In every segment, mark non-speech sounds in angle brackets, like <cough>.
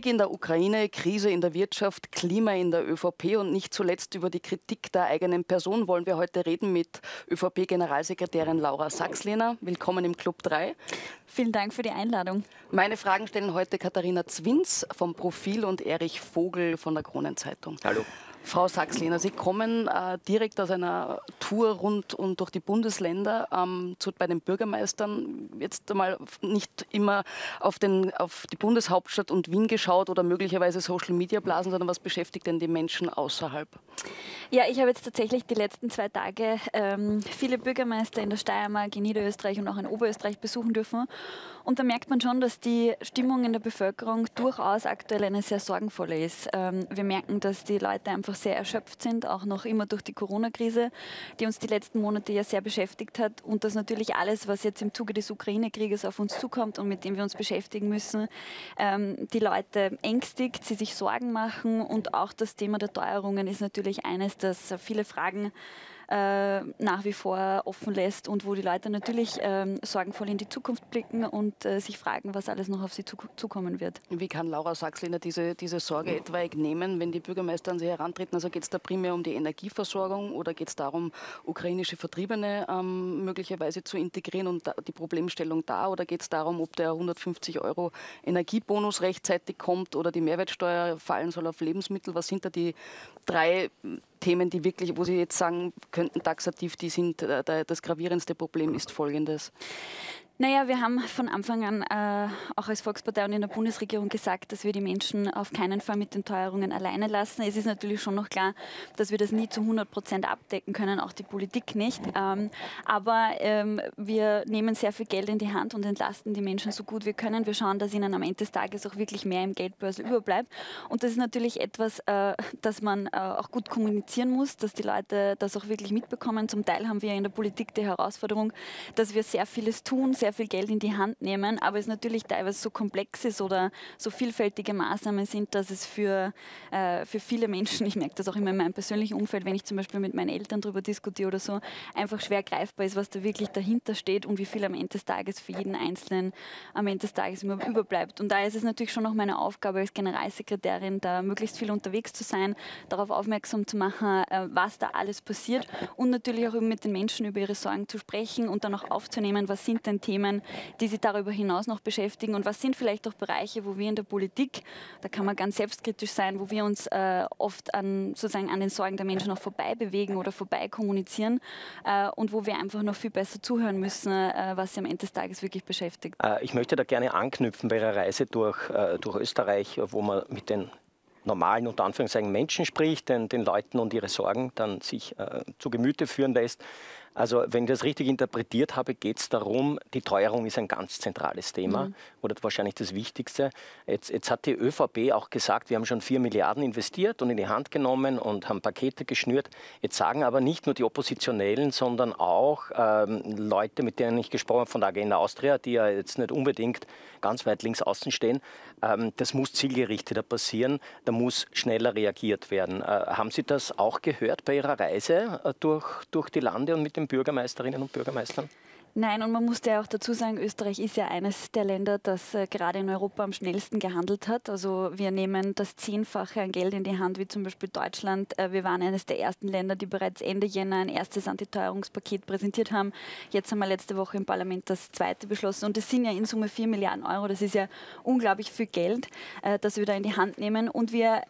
Krieg in der Ukraine, Krise in der Wirtschaft, Klima in der ÖVP und nicht zuletzt über die Kritik der eigenen Person wollen wir heute reden mit ÖVP-Generalsekretärin Laura Sachslehner. Willkommen im Club 3. Vielen Dank für die Einladung. Meine Fragen stellen heute Katharina Zwins vom Profil und Erich Vogel von der Kronenzeitung. Hallo. Frau Sachslehner, Sie kommen äh, direkt aus einer Tour rund und durch die Bundesländer ähm, zu, bei den Bürgermeistern. Jetzt einmal nicht immer auf, den, auf die Bundeshauptstadt und Wien geschaut oder möglicherweise Social Media Blasen, sondern was beschäftigt denn die Menschen außerhalb? Ja, ich habe jetzt tatsächlich die letzten zwei Tage ähm, viele Bürgermeister in der Steiermark, in Niederösterreich und auch in Oberösterreich besuchen dürfen. Und da merkt man schon, dass die Stimmung in der Bevölkerung durchaus aktuell eine sehr sorgenvolle ist. Ähm, wir merken, dass die Leute einfach sehr erschöpft sind, auch noch immer durch die Corona-Krise, die uns die letzten Monate ja sehr beschäftigt hat. Und dass natürlich alles, was jetzt im Zuge des Ukraine-Krieges auf uns zukommt und mit dem wir uns beschäftigen müssen, ähm, die Leute ängstigt, sie sich Sorgen machen. Und auch das Thema der Teuerungen ist natürlich eines, das viele Fragen äh, nach wie vor offen lässt und wo die Leute natürlich ähm, sorgenvoll in die Zukunft blicken und äh, sich fragen, was alles noch auf sie zukommen wird. Wie kann Laura Sachsliner diese, diese Sorge etwaig nehmen, wenn die Bürgermeister an sie herantreten? Also geht es da primär um die Energieversorgung oder geht es darum, ukrainische Vertriebene ähm, möglicherweise zu integrieren und da, die Problemstellung da oder geht es darum, ob der 150 Euro Energiebonus rechtzeitig kommt oder die Mehrwertsteuer fallen soll auf Lebensmittel? Was sind da die drei Themen, die wirklich, wo Sie jetzt sagen könnten, taxativ, die sind, äh, das gravierendste Problem ist folgendes. Naja, wir haben von Anfang an äh, auch als Volkspartei und in der Bundesregierung gesagt, dass wir die Menschen auf keinen Fall mit den Teuerungen alleine lassen. Es ist natürlich schon noch klar, dass wir das nie zu 100 Prozent abdecken können, auch die Politik nicht. Ähm, aber ähm, wir nehmen sehr viel Geld in die Hand und entlasten die Menschen so gut wir können. Wir schauen, dass ihnen am Ende des Tages auch wirklich mehr im Geldbörsel überbleibt. Und das ist natürlich etwas, äh, das man äh, auch gut kommunizieren muss, dass die Leute das auch wirklich mitbekommen. Zum Teil haben wir in der Politik die Herausforderung, dass wir sehr vieles tun, sehr sehr viel Geld in die Hand nehmen, aber es natürlich teilweise so komplex ist oder so vielfältige Maßnahmen sind, dass es für, äh, für viele Menschen, <laughs> ich merke das auch immer in meinem persönlichen Umfeld, wenn ich zum Beispiel mit meinen Eltern darüber diskutiere oder so, einfach schwer greifbar ist, was da wirklich dahinter steht und wie viel am Ende des Tages für jeden Einzelnen am Ende des Tages immer überbleibt. Und da ist es natürlich schon auch meine Aufgabe als Generalsekretärin, da möglichst viel unterwegs zu sein, darauf aufmerksam zu machen, äh, was da alles passiert und natürlich auch mit den Menschen über ihre Sorgen zu sprechen und dann auch aufzunehmen, was sind denn Themen, Themen, die Sie darüber hinaus noch beschäftigen und was sind vielleicht auch Bereiche, wo wir in der Politik, da kann man ganz selbstkritisch sein, wo wir uns äh, oft an, sozusagen an den Sorgen der Menschen noch vorbei bewegen oder vorbei kommunizieren äh, und wo wir einfach noch viel besser zuhören müssen, äh, was sie am Ende des Tages wirklich beschäftigt. Äh, ich möchte da gerne anknüpfen bei Ihrer Reise durch, äh, durch Österreich, wo man mit den normalen unter Anführungszeichen Menschen spricht, den, den Leuten und ihre Sorgen dann sich äh, zu Gemüte führen lässt. Also wenn ich das richtig interpretiert habe, geht es darum, die Teuerung ist ein ganz zentrales Thema mhm. oder wahrscheinlich das Wichtigste. Jetzt, jetzt, hat die ÖVP auch gesagt, wir haben schon vier Milliarden investiert und in die Hand genommen und haben Pakete geschnürt. Jetzt sagen aber nicht nur die Oppositionellen, sondern auch ähm, Leute, mit denen ich gesprochen habe von der Agenda Austria, die ja jetzt nicht unbedingt ganz weit links außen stehen, ähm, das muss zielgerichteter passieren, da muss schneller reagiert werden. Äh, haben Sie das auch gehört bei Ihrer Reise äh, durch, durch die Lande und mit den Bürgermeisterinnen und Bürgermeistern? Nein, und man muss ja auch dazu sagen, Österreich ist ja eines der Länder, das äh, gerade in Europa am schnellsten gehandelt hat. Also wir nehmen das Zehnfache an Geld in die Hand, wie zum Beispiel Deutschland. Äh, wir waren eines der ersten Länder, die bereits Ende Jänner ein erstes Antiteuerungspaket präsentiert haben. Jetzt haben wir letzte Woche im Parlament das zweite beschlossen. Und es sind ja in Summe vier Milliarden Euro. Das ist ja unglaublich viel Geld, äh, das wir da in die Hand nehmen. Und wir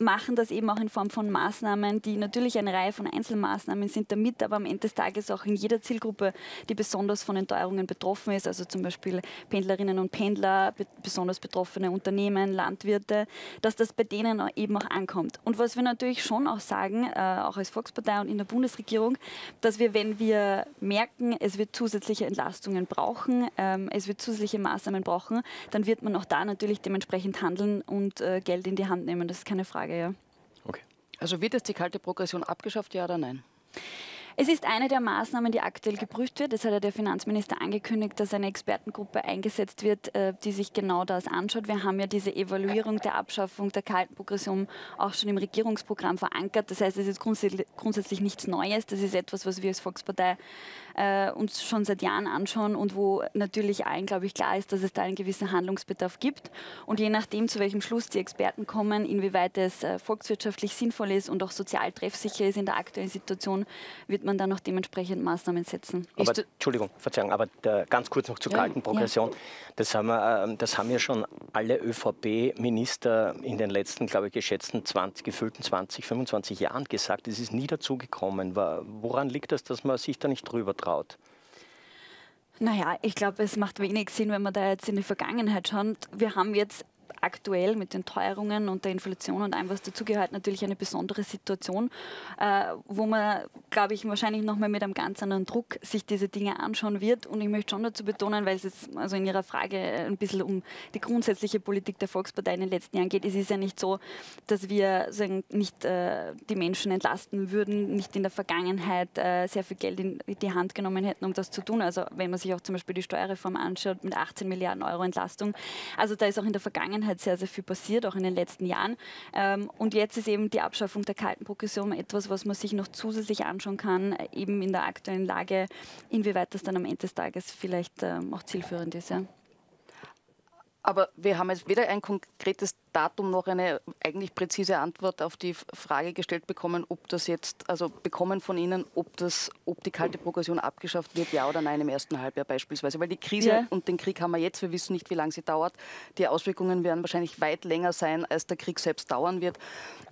machen das eben auch in Form von Maßnahmen, die natürlich eine Reihe von Einzelmaßnahmen sind, damit aber am Ende des Tages auch in jeder Zielgruppe, die besonders von den Teuerungen betroffen ist, also zum Beispiel Pendlerinnen und Pendler, besonders betroffene Unternehmen, Landwirte, dass das bei denen eben auch ankommt. Und was wir natürlich schon auch sagen, äh, auch als Volkspartei und in der Bundesregierung, dass wir, wenn wir merken, es wird zusätzliche Entlastungen brauchen, ähm, es wird zusätzliche Maßnahmen brauchen, dann wird man auch da natürlich dementsprechend handeln und äh, Geld in die Hand nehmen. Das ist keine Frage. Frage, ja. Okay. Also wird jetzt die kalte Progression abgeschafft, ja oder nein? Es ist eine der Maßnahmen, die aktuell geprüft wird. Es hat ja der Finanzminister angekündigt, dass eine Expertengruppe eingesetzt wird, äh, die sich genau das anschaut. Wir haben ja diese Evaluierung der Abschaffung der kalten Progression auch schon im Regierungsprogramm verankert. Das heißt, es ist grundsätzlich nichts Neues. Das ist etwas, was wir als Volkspartei äh, uns schon seit Jahren anschauen und wo natürlich allen, glaube ich, klar ist, dass es da einen gewissen Handlungsbedarf gibt. Und je nachdem, zu welchem Schluss die Experten kommen, inwieweit es äh, volkswirtschaftlich sinnvoll ist und auch sozial treffsicher ist in der aktuellen Situation, wird man dann noch dementsprechend Maßnahmen setzen. Aber, Entschuldigung, Verzeihung, aber der, ganz kurz noch zur ja, kalten Progression. Ja. Das, haben wir, äh, das haben ja schon alle ÖVP-Minister in den letzten, glaube ich, geschätzten 20, gefüllten 20, 25 Jahren gesagt. Es ist nie dazu gekommen. Woran liegt das, dass man sich da nicht drüber traut? Naja, ich glaube, es macht wenig Sinn, wenn man da jetzt in die Vergangenheit schaut. Wir haben jetzt aktuell mit den Teuerungen und der Inflation und allem, was dazugehört, natürlich eine besondere Situation, äh, wo man, glaube ich, wahrscheinlich nochmal mit einem ganz anderen Druck sich diese Dinge anschauen wird. Und ich möchte schon dazu betonen, weil es jetzt also in Ihrer Frage ein bisschen um die grundsätzliche Politik der Volkspartei in den letzten Jahren geht. Es ist ja nicht so, dass wir sagen, nicht äh, die Menschen entlasten würden, nicht in der Vergangenheit äh, sehr viel Geld in die Hand genommen hätten, um das zu tun. Also wenn man sich auch zum Beispiel die Steuerreform anschaut mit 18 Milliarden Euro Entlastung. Also da ist auch in der Vergangenheit Vergangenheit sehr, sehr viel passiert, auch in den letzten Jahren. Ähm, und jetzt ist eben die Abschaffung der kalten Progression etwas, was man sich noch zusätzlich anschauen kann, eben in der aktuellen Lage, inwieweit das dann am Ende des Tages vielleicht ähm, auch zielführend ist. Ja. Aber wir haben jetzt weder ein konkretes Datum noch eine eigentlich präzise Antwort auf die Frage gestellt bekommen, ob das jetzt, also bekommen von Ihnen, ob das, ob die kalte Progression abgeschafft wird, ja oder nein im ersten Halbjahr beispielsweise. Weil die Krise ja. und den Krieg haben wir jetzt, wir wissen nicht, wie lange sie dauert. Die Auswirkungen werden wahrscheinlich weit länger sein, als der Krieg selbst dauern wird.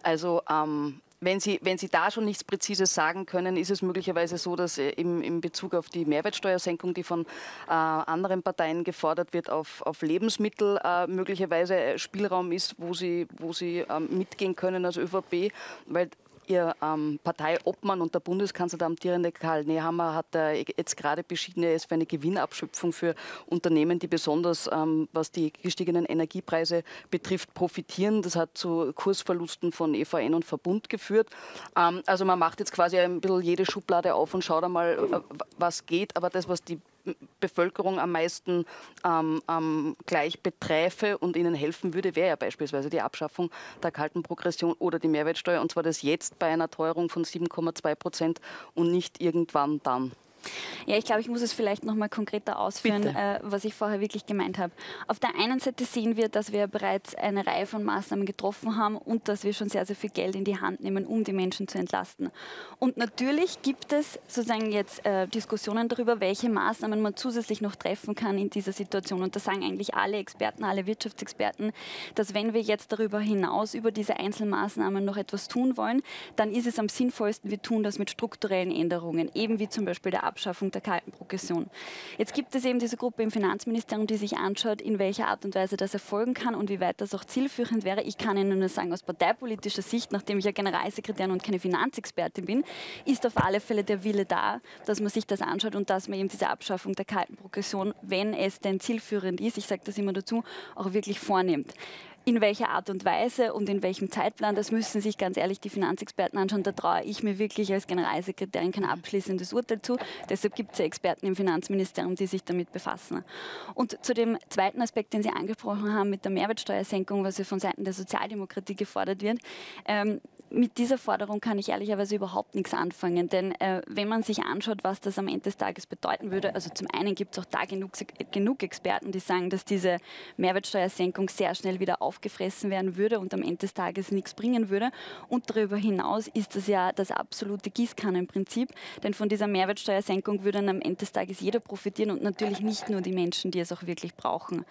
Also ähm, wenn Sie, wenn Sie da schon nichts Präzises sagen können, ist es möglicherweise so, dass äh, im, im Bezug auf die Mehrwertsteuersenkung, die von äh, anderen Parteien gefordert wird, auf, auf Lebensmittel äh, möglicherweise Spielraum ist, wo Sie, wo Sie ähm, mitgehen können als ÖVP, weil Ihr ähm, Parteiobmann und der Bundeskanzler, der amtierende Karl Nehammer, hat äh, jetzt gerade beschieden, er ist für eine Gewinnabschöpfung für Unternehmen, die besonders, ähm, was die gestiegenen Energiepreise betrifft, profitieren. Das hat zu Kursverlusten von EVN und Verbund geführt. Ähm, also man macht jetzt quasi ein bisschen jede Schublade auf und schaut einmal, äh, was geht. Aber das, was die Bevölkerung am meisten ähm, ähm, gleich beträfe und ihnen helfen würde, wäre ja beispielsweise die Abschaffung der kalten Progression oder die Mehrwertsteuer und zwar das jetzt bei einer Teuerung von 7,2 Prozent und nicht irgendwann dann. Ja, ich glaube, ich muss es vielleicht noch mal konkreter ausführen, äh, was ich vorher wirklich gemeint habe. Auf der einen Seite sehen wir, dass wir bereits eine Reihe von Maßnahmen getroffen haben und dass wir schon sehr, sehr viel Geld in die Hand nehmen, um die Menschen zu entlasten. Und natürlich gibt es sozusagen jetzt äh, Diskussionen darüber, welche Maßnahmen man zusätzlich noch treffen kann in dieser Situation. Und da sagen eigentlich alle Experten, alle Wirtschaftsexperten, dass wenn wir jetzt darüber hinaus über diese Einzelmaßnahmen noch etwas tun wollen, dann ist es am sinnvollsten, wir tun das mit strukturellen Änderungen, eben wie zum Beispiel der Abschaffung der kalten Progression. Jetzt gibt es eben diese Gruppe im Finanzministerium, die sich anschaut, in welcher Art und Weise das erfolgen kann und wie weit das auch zielführend wäre. Ich kann Ihnen nur sagen, aus parteipolitischer Sicht, nachdem ich ja Generalsekretärin und keine Finanzexpertin bin, ist auf alle Fälle der Wille da, dass man sich das anschaut und dass man eben diese Abschaffung der kalten Progression, wenn es denn zielführend ist, ich sage das immer dazu, auch wirklich vornimmt. In welcher Art und Weise und in welchem Zeitplan, das müssen sich ganz ehrlich die Finanzexperten anschauen. Da traue ich mir wirklich als Generalsekretärin kein abschließendes Urteil zu. Deshalb gibt es ja Experten im Finanzministerium, die sich damit befassen. Und zu dem zweiten Aspekt, den Sie angesprochen haben mit der Mehrwertsteuersenkung, was ja von Seiten der Sozialdemokratie gefordert wird. Ähm, mit dieser Forderung kann ich ehrlicherweise überhaupt nichts anfangen, denn äh, wenn man sich anschaut, was das am Ende des Tages bedeuten würde, also zum einen gibt es auch da genug, genug Experten, die sagen, dass diese Mehrwertsteuersenkung sehr schnell wieder aufgefressen werden würde und am Ende des Tages nichts bringen würde. Und darüber hinaus ist das ja das absolute Gießkannenprinzip, denn von dieser Mehrwertsteuersenkung würde am Ende des Tages jeder profitieren und natürlich nicht nur die Menschen, die es auch wirklich brauchen.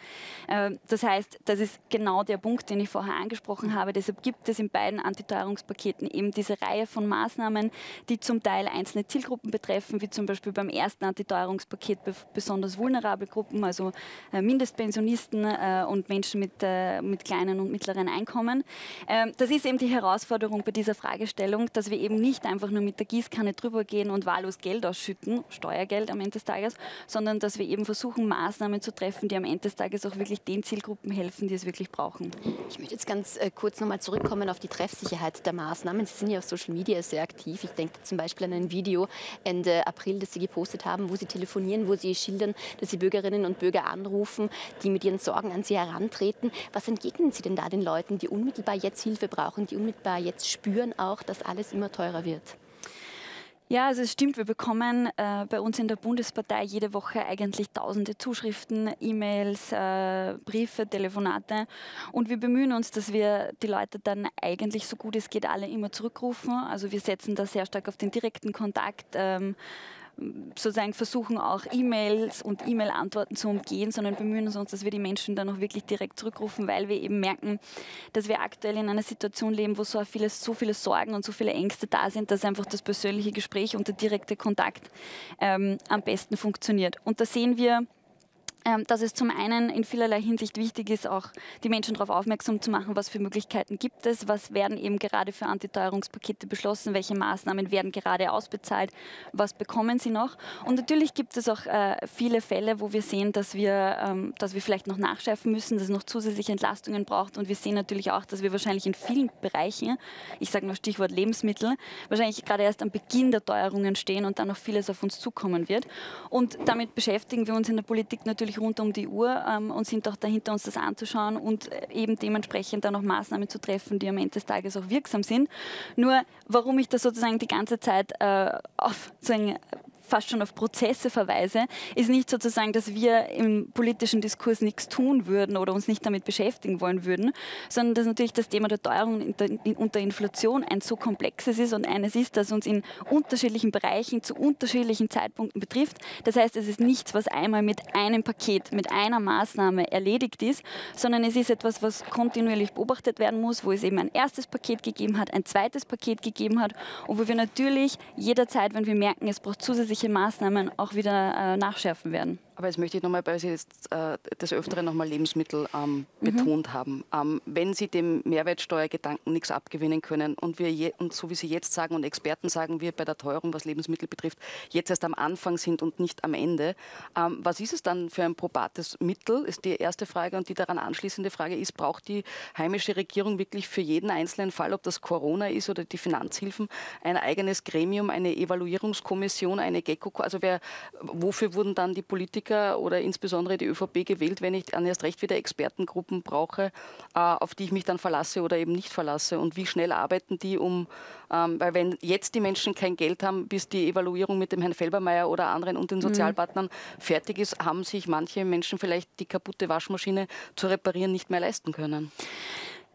Äh, das heißt, das ist genau der Punkt, den ich vorher angesprochen habe. Deshalb gibt es in beiden Antiteuerungs Entlastungspaketen eben diese Reihe von Maßnahmen, die zum Teil einzelne Zielgruppen betreffen, wie zum Beispiel beim ersten Antiteuerungspaket besonders vulnerable Gruppen, also äh, Mindestpensionisten äh, und Menschen mit, äh, mit kleinen und mittleren Einkommen. Ähm, das ist eben die Herausforderung bei dieser Fragestellung, dass wir eben nicht einfach nur mit der Gießkanne drüber gehen und wahllos Geld ausschütten, Steuergeld am Ende des Tages, sondern dass wir eben versuchen, Maßnahmen zu treffen, die am Ende des Tages auch wirklich den Zielgruppen helfen, die es wirklich brauchen. Ich möchte jetzt ganz kurz nochmal zurückkommen auf die Treffsicherheit der Maßnahmen. Sie sind ja auf Social Media sehr aktiv. Ich denke zum Beispiel an ein Video Ende April, das Sie gepostet haben, wo Sie telefonieren, wo Sie schildern, dass Sie Bürgerinnen und Bürger anrufen, die mit ihren Sorgen an Sie herantreten. Was entgegnen Sie denn da den Leuten, die unmittelbar jetzt Hilfe brauchen, die unmittelbar jetzt spüren auch, dass alles immer teurer wird? Ja, also es stimmt, wir bekommen äh, bei uns in der Bundespartei jede Woche eigentlich tausende Zuschriften, E-Mails, äh, Briefe, Telefonate und wir bemühen uns, dass wir die Leute dann eigentlich so gut es geht alle immer zurückrufen. Also wir setzen da sehr stark auf den direkten Kontakt. Ähm, sozusagen versuchen auch E-Mails und E-Mail-Antworten zu umgehen, sondern bemühen uns, dass wir die Menschen dann auch wirklich direkt zurückrufen, weil wir eben merken, dass wir aktuell in einer Situation leben, wo so viele, so viele Sorgen und so viele Ängste da sind, dass einfach das persönliche Gespräch und der direkte Kontakt ähm, am besten funktioniert. Und da sehen wir, dass es zum einen in vielerlei Hinsicht wichtig ist, auch die Menschen darauf aufmerksam zu machen, was für Möglichkeiten gibt es, was werden eben gerade für Antiteuerungspakete beschlossen, welche Maßnahmen werden gerade ausbezahlt, was bekommen sie noch. Und natürlich gibt es auch äh, viele Fälle, wo wir sehen, dass wir, ähm, dass wir vielleicht noch nachschärfen müssen, dass es noch zusätzliche Entlastungen braucht. Und wir sehen natürlich auch, dass wir wahrscheinlich in vielen Bereichen, ich sage mal Stichwort Lebensmittel, wahrscheinlich gerade erst am Beginn der Teuerungen stehen und dann noch vieles auf uns zukommen wird. Und damit beschäftigen wir uns in der Politik natürlich rund um die Uhr ähm, und sind auch dahinter, uns das anzuschauen und äh, eben dementsprechend dann auch Maßnahmen zu treffen, die am Ende des Tages auch wirksam sind. Nur, warum ich da sozusagen die ganze Zeit äh, auf sozusagen fast schon auf Prozesse verweise, ist nicht sozusagen, dass wir im politischen Diskurs nichts tun würden oder uns nicht damit beschäftigen wollen würden, sondern dass natürlich das Thema der Teuerung unter Inflation ein so komplexes ist und eines ist, das uns in unterschiedlichen Bereichen zu unterschiedlichen Zeitpunkten betrifft. Das heißt, es ist nichts, was einmal mit einem Paket, mit einer Maßnahme erledigt ist, sondern es ist etwas, was kontinuierlich beobachtet werden muss, wo es eben ein erstes Paket gegeben hat, ein zweites Paket gegeben hat und wo wir natürlich jederzeit, wenn wir merken, es braucht zusätzlich welche Maßnahmen auch wieder äh, nachschärfen werden. Aber jetzt möchte ich nochmal, weil Sie jetzt äh, des Öfteren nochmal Lebensmittel ähm, mhm. betont haben. Ähm, wenn Sie dem Mehrwertsteuergedanken nichts abgewinnen können und wir je, und so wie Sie jetzt sagen und Experten sagen, wir bei der Teuerung, was Lebensmittel betrifft, jetzt erst am Anfang sind und nicht am Ende, ähm, was ist es dann für ein probates Mittel, ist die erste Frage. Und die daran anschließende Frage ist, braucht die heimische Regierung wirklich für jeden einzelnen Fall, ob das Corona ist oder die Finanzhilfen, ein eigenes Gremium, eine Evaluierungskommission, eine GECO? Also wer, wofür wurden dann die Politiker Politiker oder insbesondere die ÖVP gewählt, wenn ich dann erst recht wieder Expertengruppen brauche, äh, auf die ich mich dann verlasse oder eben nicht verlasse? Und wie schnell arbeiten die um, ähm, weil wenn jetzt die Menschen kein Geld haben, bis die Evaluierung mit dem Herrn Felbermeier oder anderen und den mhm. Sozialpartnern mhm. fertig ist, haben sich manche Menschen vielleicht die kaputte Waschmaschine zu reparieren nicht mehr leisten können.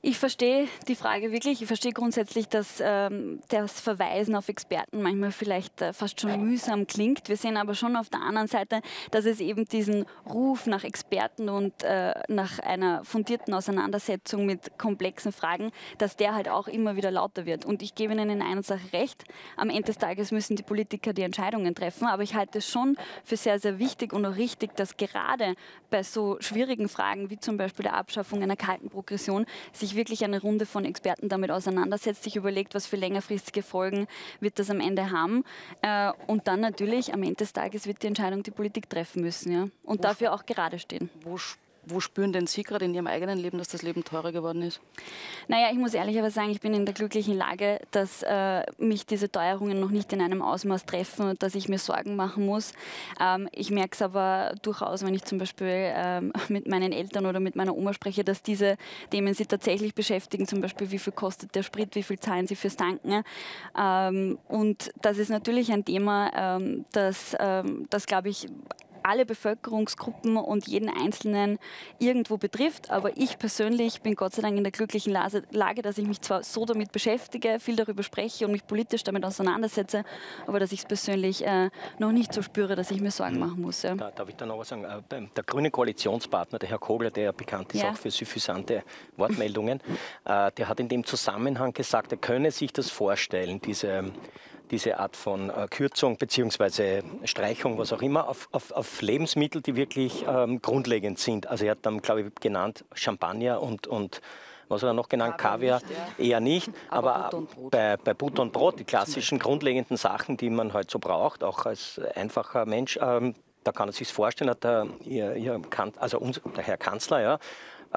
Ich verstehe die Frage wirklich. Ich verstehe grundsätzlich, dass ähm, das Verweisen auf Experten manchmal vielleicht äh, fast schon mühsam klingt. Wir sehen aber schon auf der anderen Seite, dass es eben diesen Ruf nach Experten und äh, nach einer fundierten Auseinandersetzung mit komplexen Fragen, dass der halt auch immer wieder lauter wird. Und ich gebe Ihnen in einer Sache recht. Am Ende des Tages müssen die Politiker die Entscheidungen treffen. Aber ich halte es schon für sehr, sehr wichtig und auch richtig, dass gerade bei so schwierigen Fragen wie zum Beispiel der Abschaffung einer kalten Progression sich sich wirklich eine Runde von Experten damit auseinandersetzt, sich überlegt, was für längerfristige Folgen wird das am Ende haben. Äh, und dann natürlich am Ende des Tages wird die Entscheidung die Politik treffen müssen ja? und wo dafür auch gerade stehen. Wo wo spüren denn Sie gerade in Ihrem eigenen Leben, dass das Leben teurer geworden ist? Naja, ich muss ehrlicherweise sagen, ich bin in der glücklichen Lage, dass äh, mich diese Teuerungen noch nicht in einem Ausmaß treffen und dass ich mir Sorgen machen muss. Ähm, ich merke es aber durchaus, wenn ich zum Beispiel ähm, <laughs> mit meinen Eltern oder mit meiner Oma spreche, dass diese Themen sie tatsächlich beschäftigen. Zum Beispiel, wie viel kostet der Sprit, wie viel zahlen sie fürs Tanken. Ähm, und das ist natürlich ein Thema, ähm, das, ähm, das glaube ich, alle Bevölkerungsgruppen und jeden Einzelnen irgendwo betrifft. Aber ich persönlich bin Gott sei Dank in der glücklichen Lage, dass ich mich zwar so damit beschäftige, viel darüber spreche und mich politisch damit auseinandersetze, aber dass ich es persönlich äh, noch nicht so spüre, dass ich mir Sorgen machen muss. Ja. Da, darf ich da noch was sagen? Äh, der grüne Koalitionspartner, der Herr Kogler, der ja bekannt ist ja. auch für suffisante Wortmeldungen, <laughs> äh, der hat in dem Zusammenhang gesagt, er könne sich das vorstellen, diese diese Art von äh, Kürzung bzw. Streichung, was auch immer, auf, auf, auf Lebensmittel, die wirklich ähm, grundlegend sind. Also er hat dann, glaube ich, genannt Champagner und, und was hat er noch genannt? Kaviar, Kaviar nicht, ja. eher nicht. Aber, aber Butter bei, bei Butter und Brot, die klassischen grundlegenden Sachen, die man halt so braucht, auch als einfacher Mensch, ähm, da kann er sich vorstellen, hat der, ihr, ihr, also uns, der Herr Kanzler, ja,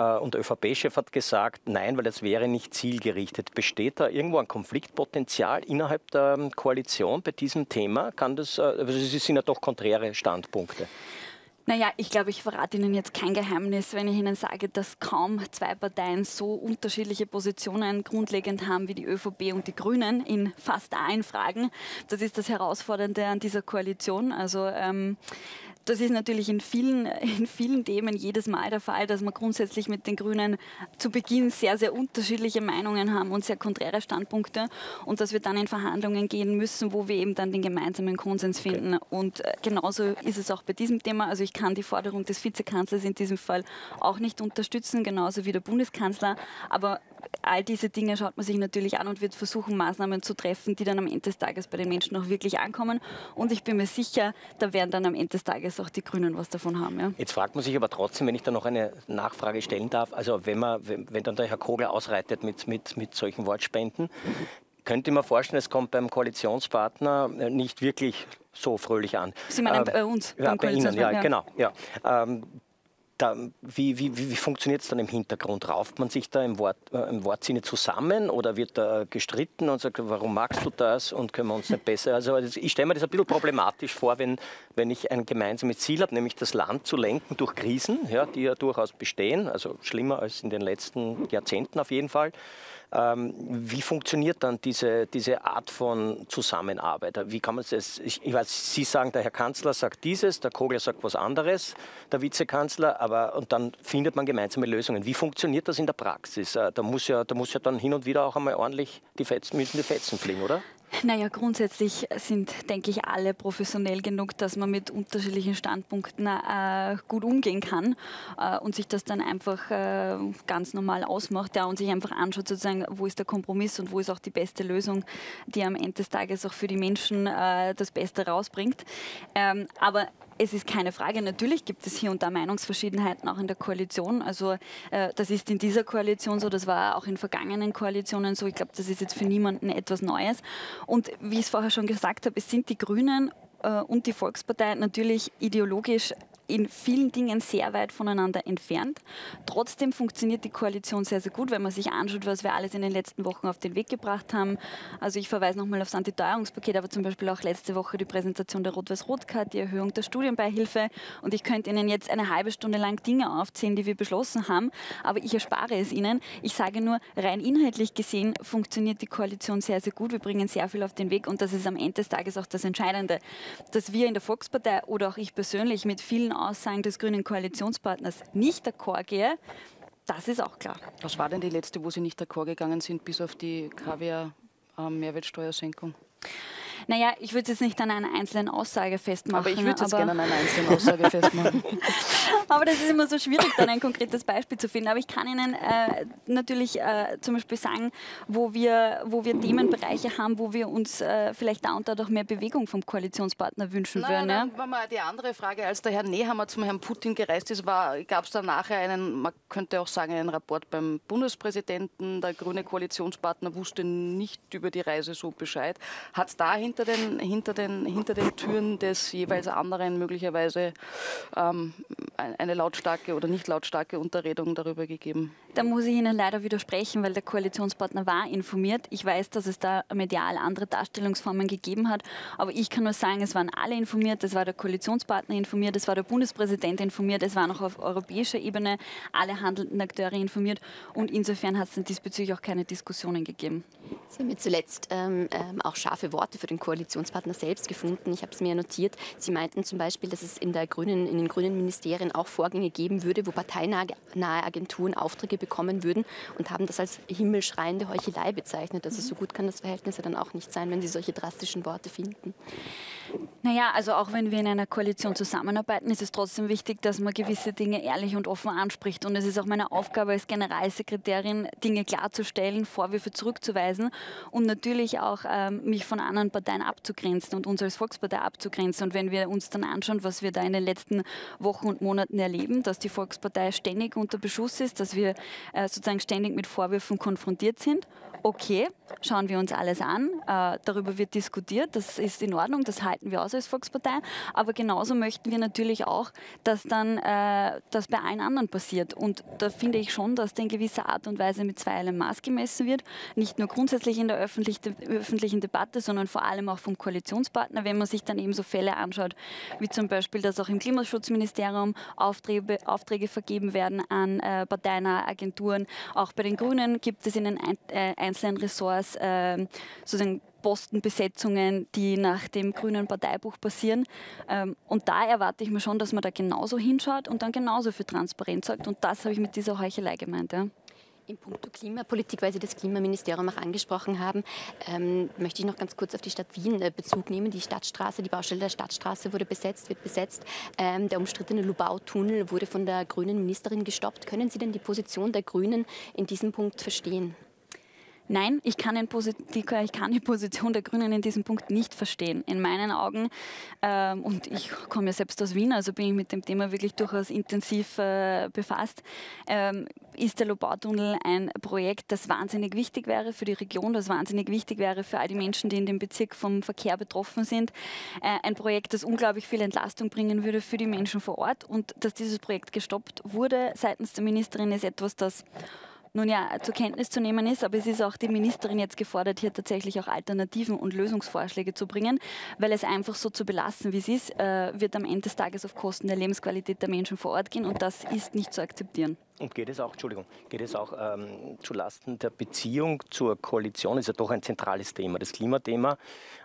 und der ÖVP-Chef hat gesagt, nein, weil das wäre nicht zielgerichtet. Besteht da irgendwo ein Konfliktpotenzial innerhalb der ähm, Koalition bei diesem Thema? Kann das, äh, also es sind ja doch konträre Standpunkte. Naja, ich glaube, ich verrate Ihnen jetzt kein Geheimnis, wenn ich Ihnen sage, dass kaum zwei Parteien so unterschiedliche Positionen grundlegend haben wie die ÖVP und die Grünen in fast allen Fragen. Das ist das Herausfordernde an dieser Koalition. Also ähm, das ist natürlich in vielen, in vielen Themen jedes Mal der Fall, dass wir grundsätzlich mit den Grünen zu Beginn sehr, sehr unterschiedliche Meinungen haben und sehr konträre Standpunkte und dass wir dann in Verhandlungen gehen müssen, wo wir eben dann den gemeinsamen Konsens finden. Okay. Und äh, genauso ist es auch bei diesem Thema. Also ich kann die Forderung des Vizekanzlers in diesem Fall auch nicht unterstützen, genauso wie der Bundeskanzler. Aber all diese Dinge schaut man sich natürlich an und wird versuchen, Maßnahmen zu treffen, die dann am Ende des Tages bei den Menschen auch wirklich ankommen. Und ich bin mir sicher, da werden dann am Ende des Tages auch die Grünen was davon haben. Ja. Jetzt fragt man sich aber trotzdem, wenn ich da noch eine Nachfrage stellen darf, also wenn, man, wenn, wenn dann der Herr Kogler ausreitet mit, mit, mit solchen Wortspenden, könnte man vorstellen, es kommt beim Koalitionspartner nicht wirklich so fröhlich an. Sie meinen äh, bei uns? Ja, bei Ihnen, ja, genau. Ja. Ähm, da, wie, wie, wie funktioniert es dann im Hintergrund? Rauft man sich da im, Wort, äh, im Wortsinne zusammen oder wird da gestritten und sagt, warum magst du das und können wir uns nicht besser? Also ich stelle mir das ein bisschen problematisch vor, wenn, wenn ich ein gemeinsames Ziel habe, nämlich das Land zu lenken durch Krisen, ja, die ja durchaus bestehen, also schlimmer als in den letzten Jahrzehnten auf jeden Fall. Ähm, wie funktioniert dann diese, diese Art von Zusammenarbeit? Wie kann man das? Ich, ich weiß, Sie sagen, der Herr Kanzler sagt dieses, der Kogler sagt was anderes, der Vizekanzler, aber und dann findet man gemeinsame Lösungen. Wie funktioniert das in der Praxis? Äh, da muss ja, da muss ja dann hin und wieder auch einmal ordentlich die Fetzen, müssen die Fetzen fliegen, oder? Naja, grundsätzlich sind, denke ich, alle professionell genug, dass man mit unterschiedlichen Standpunkten äh, gut umgehen kann äh, und sich das dann einfach äh, ganz normal ausmacht ja, und sich einfach anschaut, sozusagen, wo ist der Kompromiss und wo ist auch die beste Lösung, die am Ende des Tages auch für die Menschen äh, das Beste rausbringt. Ähm, aber es ist keine Frage, natürlich gibt es hier und da Meinungsverschiedenheiten auch in der Koalition. Also äh, das ist in dieser Koalition so, das war auch in vergangenen Koalitionen so. Ich glaube, das ist jetzt für niemanden etwas Neues. Und wie ich es vorher schon gesagt habe, es sind die Grünen äh, und die Volkspartei natürlich ideologisch in vielen Dingen sehr weit voneinander entfernt. Trotzdem funktioniert die Koalition sehr, sehr gut, wenn man sich anschaut, was wir alles in den letzten Wochen auf den Weg gebracht haben. Also ich verweise nochmal aufs Antiteuerungspaket, aber zum Beispiel auch letzte Woche die Präsentation der Rot-Weiß-Rot-Card, die Erhöhung der Studienbeihilfe. Und ich könnte Ihnen jetzt eine halbe Stunde lang Dinge aufzählen, die wir beschlossen haben, aber ich erspare es Ihnen. Ich sage nur, rein inhaltlich gesehen funktioniert die Koalition sehr, sehr gut. Wir bringen sehr viel auf den Weg und das ist am Ende des Tages auch das Entscheidende, dass wir in der Volkspartei oder auch ich persönlich mit vielen Aussagen des grünen Koalitionspartners nicht d'accord gehe, das ist auch klar. Was war denn die letzte, wo Sie nicht d'accord gegangen sind, bis auf die Kaviar-Mehrwertsteuersenkung? Ähm, naja, ich würde es jetzt nicht an einer einzelnen Aussage festmachen. Aber ich würde es gerne an einer einzelnen Aussage <laughs> festmachen. aber das ist immer so schwierig, dann ein konkretes Beispiel zu finden. Aber ich kann Ihnen äh, natürlich äh, zum Beispiel sagen, wo wir, wo wir Themenbereiche haben, wo wir uns äh, vielleicht da und da doch mehr Bewegung vom Koalitionspartner wünschen Na, würden. Ja? war mal die andere Frage. Als der Herr Nehammer zum Herrn Putin gereist ist, gab es da nachher einen, man könnte auch sagen, einen Rapport beim Bundespräsidenten. Der grüne Koalitionspartner wusste nicht über die Reise so Bescheid. Hat es dahin hinter den, hinter den, hinter den Türen des jeweils anderen möglicherweise ähm, eine lautstarke oder nicht lautstarke Unterredung darüber gegeben? Da muss ich Ihnen leider widersprechen, weil der Koalitionspartner war informiert. Ich weiß, dass es da medial andere Darstellungsformen gegeben hat, aber ich kann nur sagen, es waren alle informiert, es war der Koalitionspartner informiert, es war der Bundespräsident informiert, es waren auch auf europäischer Ebene alle handelnden Akteure informiert und insofern hat es diesbezüglich auch keine Diskussionen gegeben. Sie haben mir zuletzt ähm, ähm, auch scharfe Worte für den Koalitionspartner selbst gefunden. Ich habe es mir notiert. Sie meinten zum Beispiel, dass es in, der grünen, in den grünen Ministerien auch Vorgänge geben würde, wo parteinahe Agenturen Aufträge bekommen würden und haben das als himmelschreiende Heuchelei bezeichnet. Also so gut kann das Verhältnis ja dann auch nicht sein, wenn Sie solche drastischen Worte finden. Naja, also auch wenn wir in einer Koalition zusammenarbeiten, ist es trotzdem wichtig, dass man gewisse Dinge ehrlich und offen anspricht. Und es ist auch meine Aufgabe als Generalsekretärin, Dinge klarzustellen, Vorwürfe zurückzuweisen und natürlich auch ähm, mich von anderen Parteien abzugrenzen und uns als Volkspartei abzugrenzen. Und wenn wir uns dann anschauen, was wir da in den letzten Wochen und Monaten erleben, dass die Volkspartei ständig unter Beschuss ist, dass wir äh, sozusagen ständig mit Vorwürfen konfrontiert sind okay, schauen wir uns alles an, äh, darüber wird diskutiert, das ist in Ordnung, das halten wir aus als Volkspartei, aber genauso möchten wir natürlich auch, dass dann äh, das bei allen anderen passiert. Und da finde ich schon, dass da in gewisser Art und Weise mit zweierlei Maß gemessen wird, nicht nur grundsätzlich in der öffentlich öffentlichen Debatte, sondern vor allem auch vom Koalitionspartner, wenn man sich dann eben so Fälle anschaut, wie zum Beispiel, dass auch im Klimaschutzministerium Aufträge, Aufträge vergeben werden an äh, parteinahe Agenturen. Auch bei den Grünen gibt es in den ein, äh, einzelnen Ressorts äh, sozusagen Postenbesetzungen, die nach dem grünen Parteibuch passieren. Ähm, und da erwarte ich mir schon, dass man da genauso hinschaut und dann genauso für Transparenz sorgt. Und das habe ich mit dieser Heuchelei gemeint. Ja. In puncto Klimapolitik, weil Sie das Klimaministerium auch angesprochen haben, ähm, möchte ich noch ganz kurz auf die Stadt Wien äh, Bezug nehmen. Die Stadtstraße, die Baustelle der Stadtstraße wurde besetzt, wird besetzt. Ähm, der umstrittene Lubau-Tunnel wurde von der grünen Ministerin gestoppt. Können Sie denn die Position der Grünen in diesem Punkt verstehen? Nein, ich kann, die, ich kann, die, Position der Grünen in diesem Punkt nicht verstehen. In meinen Augen, ähm, und ich komme ja selbst aus Wien, also bin ich mit dem Thema wirklich durchaus intensiv äh, befasst, ähm, ist der Lobautunnel ein Projekt, das wahnsinnig wichtig wäre für die Region, das wahnsinnig wichtig wäre für all die Menschen, die in dem Bezirk vom Verkehr betroffen sind. Äh, ein Projekt, das unglaublich viel Entlastung bringen würde für die Menschen vor Ort. Und dass dieses Projekt gestoppt wurde seitens der Ministerin, ist etwas, das nun ja zur Kenntnis zu nehmen ist. Aber es ist auch die Ministerin jetzt gefordert, hier tatsächlich auch Alternativen und Lösungsvorschläge zu bringen, weil es einfach so zu belassen, wie es ist, äh, wird am Ende des Tages auf Kosten der Lebensqualität der Menschen vor Ort gehen und das ist nicht zu akzeptieren. Und geht es auch, Entschuldigung, geht es auch ähm, zu Lasten der Beziehung zur Koalition? Ist ja doch ein zentrales Thema, das Klimathema.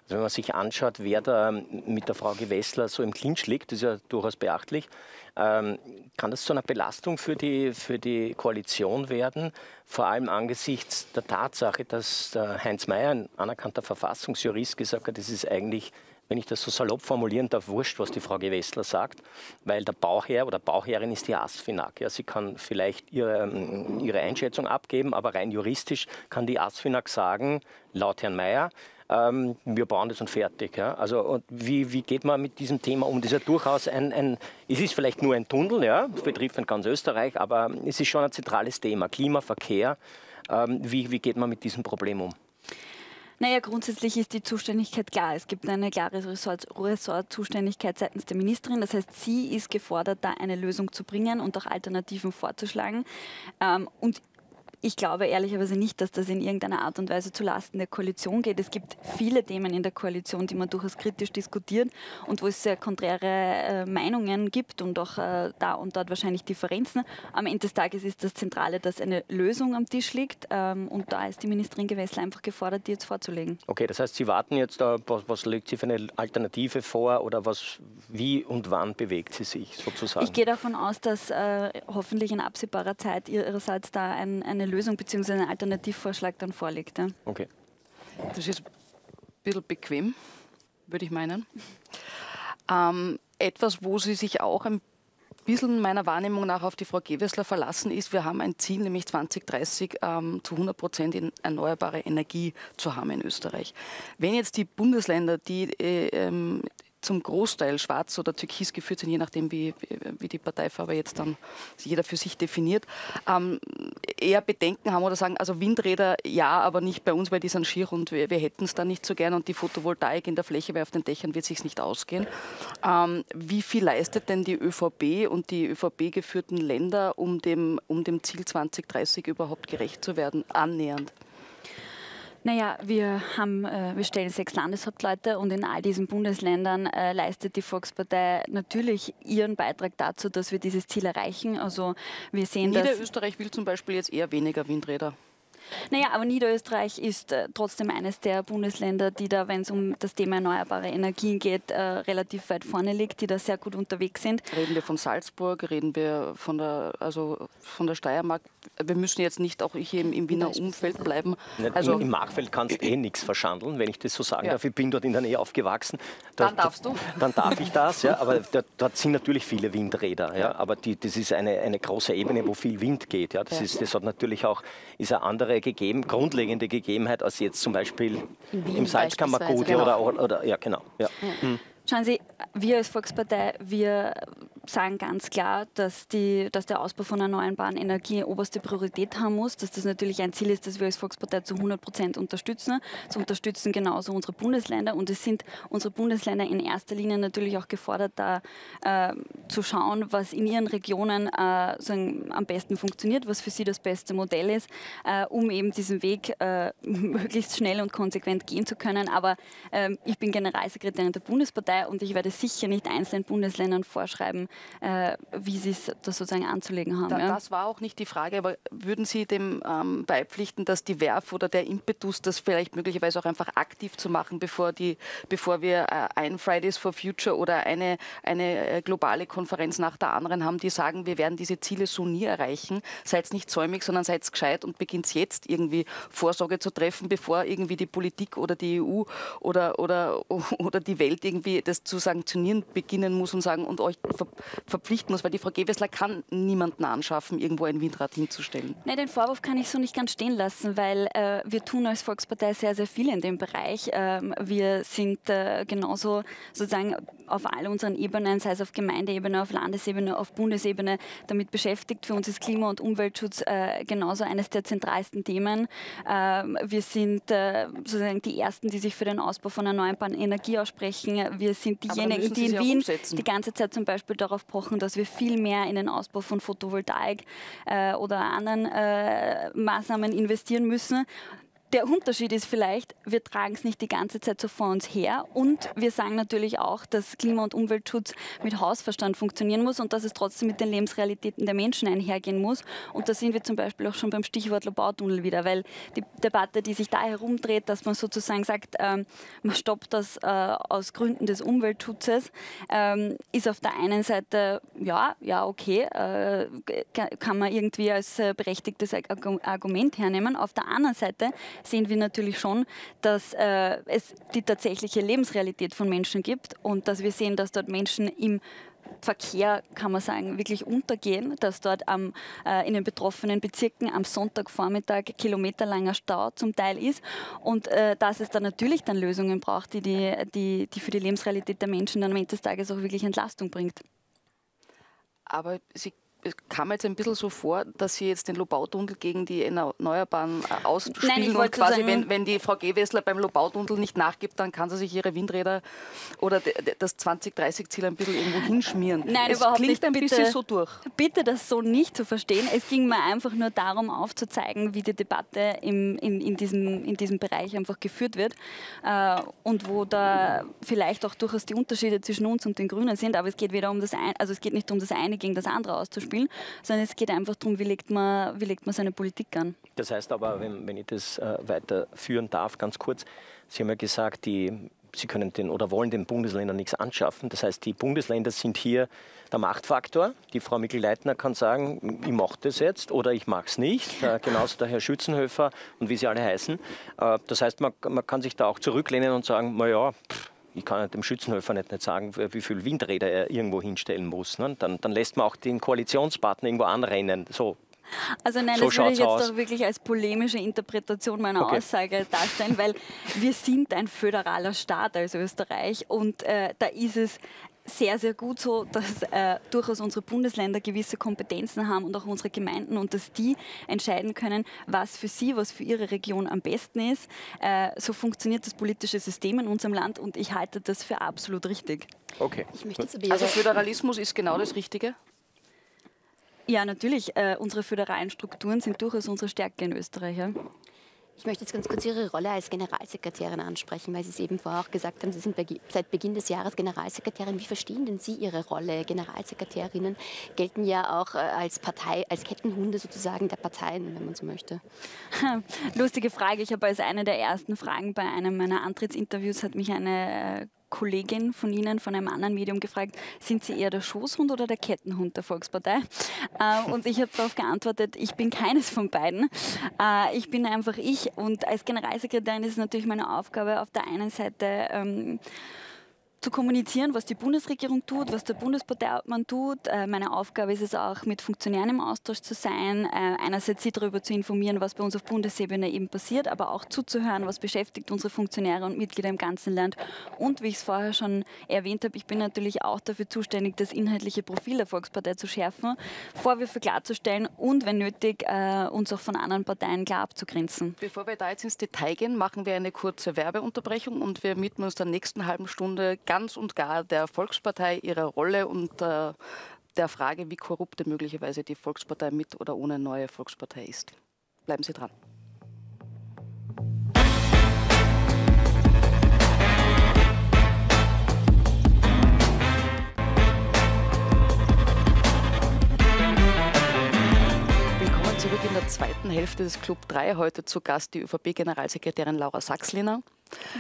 Also wenn man sich anschaut, wer da mit der Frau Gewessler so im Clinch liegt, ist ja durchaus beachtlich. Ähm, kann das zu einer Belastung für die, für die Koalition werden? Vor allem angesichts der Tatsache, dass Heinz Mayer, ein anerkannter Verfassungsjurist, gesagt hat, es ist eigentlich wenn ich das so salopp formulieren darf, wurscht, was die Frau Gewessler sagt, weil der Bauherr oder Bauherrin ist die ASFINAG. Ja, sie kann vielleicht ihre, ähm, ihre Einschätzung abgeben, aber rein juristisch kann die ASFINAG sagen, laut Herrn Mayer, ähm, wir bauen das und fertig. Ja? Also und wie, wie geht man mit diesem Thema um? Das ist ja durchaus ein, ein es ist vielleicht nur ein Tunnel, ja, das betrifft dann ganz Österreich, aber es ist schon ein zentrales Thema, Klima, Verkehr. Ähm, wie, wie geht man mit diesem Problem um? Naja, grundsätzlich ist die Zuständigkeit klar. Es gibt eine klare Ressort-Zuständigkeit seitens der Ministerin. Das heißt, sie ist gefordert, da eine Lösung zu bringen und auch Alternativen vorzuschlagen. Ähm, und ich glaube ehrlicherweise nicht, dass das in irgendeiner Art und Weise zulasten der Koalition geht. Es gibt viele Themen in der Koalition, die man durchaus kritisch diskutiert und wo es sehr konträre äh, Meinungen gibt und auch äh, da und dort wahrscheinlich Differenzen. Am Ende des Tages ist das Zentrale, dass eine Lösung am Tisch liegt ähm, und da ist die Ministerin Gewessler einfach gefordert, die jetzt vorzulegen. Okay, das heißt, Sie warten jetzt, da, was, was legt sie für eine Alternative vor oder was, wie und wann bewegt sie sich sozusagen? Ich gehe davon aus, dass äh, hoffentlich in absehbarer Zeit ihrerseits da ein, eine Lösung bzw. ein Alternativvorschlag dann vorliegt. Ja. Okay. Das ist ein bisschen bequem, würde ich meinen. Ähm, etwas, wo Sie sich auch ein bisschen meiner Wahrnehmung nach auf die Frau Gewessler verlassen ist, wir haben ein Ziel, nämlich 2030 ähm, zu 100 Prozent in erneuerbare Energie zu haben in Österreich. Wenn jetzt die Bundesländer, die äh, ähm, zum Großteil schwarz oder türkis geführt sind, je nachdem, wie, wie die Parteifarbe jetzt dann jeder für sich definiert, ähm, eher Bedenken haben oder sagen, also Windräder ja, aber nicht bei uns, weil die sind schier und wir, wir hätten es dann nicht so gern und die Photovoltaik in der Fläche, weil auf den Dächern wird sich nicht ausgehen. Ähm, wie viel leistet denn die ÖVP und die ÖVP geführten Länder, um dem, um dem Ziel 2030 überhaupt gerecht zu werden, annähernd? Naja, wir, haben, äh, wir stellen sechs Landeshauptleute und in all diesen Bundesländern äh, leistet die Volkspartei natürlich ihren Beitrag dazu, dass wir dieses Ziel erreichen. Also wir sehen, Niederösterreich will zum Beispiel jetzt eher weniger Windräder. Naja, aber Niederösterreich ist äh, trotzdem eines der Bundesländer, die da, wenn es um das Thema erneuerbare Energien geht, äh, relativ weit vorne liegt, die da sehr gut unterwegs sind. Reden wir von Salzburg, reden wir von der, also von der Steiermark. Wir müssen jetzt nicht auch hier im, im Wiener Umfeld bleiben. Also Im Machfeld kannst du eh nichts verschandeln, wenn ich das so sagen ja. darf. Ich bin dort in der Nähe aufgewachsen. Da, dann darfst du. Dann darf ich das, ja. Aber <laughs> da, dort sind natürlich viele Windräder. Ja. Aber die, das ist eine, eine große Ebene, wo viel Wind geht. Ja. Das, ja. Ist, das hat natürlich auch ist eine andere andere gegeben, grundlegende Gegebenheit als jetzt zum Beispiel im Salzkammergut genau. oder, oder, oder, ja genau. Ja. Ja. Hm. Schauen Sie, wir als Volkspartei, wir sagen ganz klar, dass, die, dass der Ausbau von erneuerbaren Energie oberste Priorität haben muss, dass das natürlich ein Ziel ist, das wir als Volkspartei zu 100 Prozent unterstützen. Zu unterstützen genauso unsere Bundesländer und es sind unsere Bundesländer in erster Linie natürlich auch gefordert, da äh, zu schauen, was in ihren Regionen äh, sagen, am besten funktioniert, was für sie das beste Modell ist, äh, um eben diesen Weg äh, <laughs> möglichst schnell und konsequent gehen zu können. Aber ähm, ich bin Generalsekretärin der Bundespartei und ich werde sicher nicht einzelnen Bundesländern vorschreiben, äh, wie sie es das sozusagen anzulegen haben. Da, ja. Das war auch nicht die Frage, aber würden Sie dem ähm, beipflichten, dass die Werf oder der Impetus, das vielleicht möglicherweise auch einfach aktiv zu machen, bevor, die, bevor wir äh, ein Fridays for Future oder eine, eine äh, globale Konferenz nach der anderen haben, die sagen, wir werden diese Ziele so nie erreichen. Seid nicht säumig, sondern seid gescheit und beginnt jetzt irgendwie Vorsorge zu treffen, bevor irgendwie die Politik oder die EU oder, oder, <laughs> oder die Welt irgendwie das zu sanktionieren beginnen muss und sagen und euch verpflichten muss, weil die Frau Gewessler kann niemanden anschaffen, irgendwo ein Windrad hinzustellen. Nein, den Vorwurf kann ich so nicht ganz stehen lassen, weil äh, wir tun als Volkspartei sehr, sehr viel in dem Bereich. Ähm, wir sind äh, genauso sozusagen auf all unseren Ebenen, sei es auf Gemeindeebene, auf Landesebene, auf Bundesebene, damit beschäftigt. Für uns ist Klima- und Umweltschutz äh, genauso eines der zentralsten Themen. Ähm, wir sind äh, sozusagen die Ersten, die sich für den Ausbau von erneuerbaren Energie aussprechen. Wir sind diejenigen, die in Wien die ganze Zeit zum Beispiel darauf pochen, dass wir viel mehr in den Ausbau von Photovoltaik äh, oder anderen äh, Maßnahmen investieren müssen. Der Unterschied ist vielleicht, wir tragen es nicht die ganze Zeit so vor uns her und wir sagen natürlich auch, dass Klima- und Umweltschutz mit Hausverstand funktionieren muss und dass es trotzdem mit den Lebensrealitäten der Menschen einhergehen muss. Und da sind wir zum Beispiel auch schon beim Stichwort Lobautunnel wieder, weil die Debatte, die sich da herumdreht, dass man sozusagen sagt, ähm, man stoppt das äh, aus Gründen des Umweltschutzes, ähm, ist auf der einen Seite, ja, ja, okay, äh, kann man irgendwie als äh, berechtigtes Argument hernehmen. Auf der anderen Seite sehen wir natürlich schon, dass äh, es die tatsächliche Lebensrealität von Menschen gibt und dass wir sehen, dass dort Menschen im Verkehr, kann man sagen, wirklich untergehen, dass dort am, äh, in den betroffenen Bezirken am Sonntagvormittag kilometerlanger Stau zum Teil ist und äh, dass es da natürlich dann Lösungen braucht, die, die, die, die für die Lebensrealität der Menschen dann am Ende des Tages auch wirklich Entlastung bringt. Aber Sie es kam jetzt ein bisschen so vor, dass Sie jetzt den Lobautunnel gegen die Erneuerbaren äh, ausspielen Nein, und quasi, sagen, wenn, wenn die Frau Gewessler beim Lobautunnel nicht nachgibt, dann kann sie sich ihre Windräder oder das 2030-Ziel ein bisschen irgendwo hinschmieren. Nein, es überhaupt klingt nicht. ein bitte, bisschen so durch. Bitte das so nicht zu verstehen. Es ging mir einfach nur darum aufzuzeigen, wie die Debatte im, in, in, diesem, in diesem Bereich einfach geführt wird äh, und wo da vielleicht auch durchaus die Unterschiede zwischen uns und den Grünen sind, aber es geht weder um das eine, also es geht nicht um das eine gegen das andere auszuspielen spielen, sondern es geht einfach darum, wie legt man, wie legt man seine Politik an. Das heißt aber, wenn, wenn ich das äh, weiterführen darf, ganz kurz, Sie haben ja gesagt, die, Sie können den oder wollen den Bundesländern nichts anschaffen. Das heißt, die Bundesländer sind hier der Machtfaktor. Die Frau Mikl-Leitner kann sagen, ich mache das jetzt oder ich mache es nicht. Äh, <laughs> genauso der Herr Schützenhöfer und wie sie alle heißen. Äh, das heißt, man, man, kann sich da auch zurücklehnen und sagen, naja, ich kann dem Schützenhöfer nicht, nicht sagen, wie viele Windräder er irgendwo hinstellen muss. Ne? Dann, dann lässt man auch den Koalitionspartner irgendwo anrennen. So, also nein, so das würde ich jetzt aus. doch wirklich als polemische Interpretation meiner okay. Aussage darstellen, weil wir sind ein föderaler Staat als Österreich und äh, da ist es sehr, sehr gut so, dass äh, durchaus unsere Bundesländer gewisse Kompetenzen haben und auch unsere Gemeinden und dass die entscheiden können, was für sie, was für ihre Region am besten ist. Äh, so funktioniert das politische System in unserem Land und ich halte das für absolut richtig. Okay. also Föderalismus ist genau das Richtige? Ja, natürlich. Äh, unsere föderalen Strukturen sind durchaus unsere Stärke in Österreich. Ja. Ich möchte jetzt ganz kurz Ihre Rolle als Generalsekretärin ansprechen, weil Sie es eben vorher auch gesagt haben, Sie sind seit Beginn des Jahres Generalsekretärin. Wie verstehen denn Sie Ihre Rolle? Generalsekretärinnen gelten ja auch äh, als Partei, als Kettenhunde sozusagen der Parteien, wenn man so möchte. <laughs> Lustige Frage. Ich habe als eine der ersten Fragen bei einem meiner Antrittsinterviews hat mich eine äh, Kollegin von Ihnen, von einem anderen Medium gefragt, sind Sie eher der Schoßhund oder der Kettenhund der Volkspartei? Äh, und ich habe darauf geantwortet, ich bin keines von beiden. Äh, ich bin einfach ich und als Generalsekretärin ist es natürlich meine Aufgabe, auf der einen Seite ähm, zu kommunizieren, was die Bundesregierung tut, was der Bundesparteiobmann tut. Äh, meine Aufgabe ist es auch, mit Funktionären im Austausch zu sein, äh, einerseits sie darüber zu informieren, was bei uns auf Bundesebene eben passiert, aber auch zuzuhören, was beschäftigt unsere Funktionäre und Mitglieder im ganzen Land. Und wie ich es vorher schon erwähnt habe, ich bin natürlich auch dafür zuständig, das inhaltliche Profil der Volkspartei zu schärfen, Vorwürfe klarzustellen und, wenn nötig, äh, uns auch von anderen Parteien klar abzugrenzen. Bevor wir da jetzt ins Detail gehen, machen wir eine kurze Werbeunterbrechung und wir widmen uns der nächsten halben Stunde ganz und gar der Volkspartei, ihrer Rolle und äh, der Frage, wie korrupte möglicherweise die Volkspartei mit oder ohne neue Volkspartei ist. Bleiben Sie dran. Hälfte des Club 3. Heute zu Gast die ÖVP-Generalsekretärin Laura Sachsliner.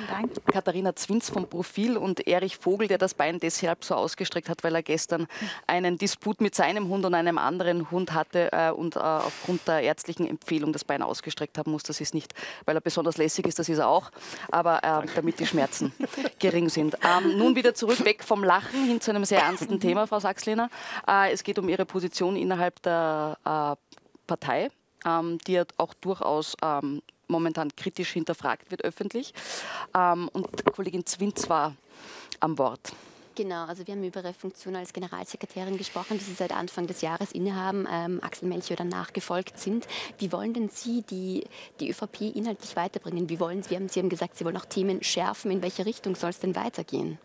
Dank. Katharina Zwins vom Profil und Erich Vogel, der das Bein deshalb so ausgestreckt hat, weil er gestern einen Disput mit seinem Hund und einem anderen Hund hatte äh, und äh, aufgrund der ärztlichen Empfehlung das Bein ausgestreckt haben muss. Das ist nicht, weil er besonders lässig ist, das ist er auch, aber äh, damit die Schmerzen <laughs> gering sind. Ähm, nun wieder zurück, weg vom Lachen hin zu einem sehr ernsten <laughs> Thema, Frau Sachslehner. Äh, es geht um Ihre Position innerhalb der äh, Partei, ähm, die ja auch durchaus ähm, momentan kritisch hinterfragt wird öffentlich. Ähm, und Kollegin Zwinz war am Wort. Genau, also wir haben über Ihre Funktion als Generalsekretärin gesprochen, die Sie seit Anfang des Jahres innehaben, ähm, Axel Melchior danach gefolgt sind. Wie wollen denn Sie die, die ÖVP inhaltlich weiterbringen? Wie wollen Sie, haben, Sie haben gesagt, Sie wollen auch Themen schärfen. In welche Richtung soll es denn weitergehen?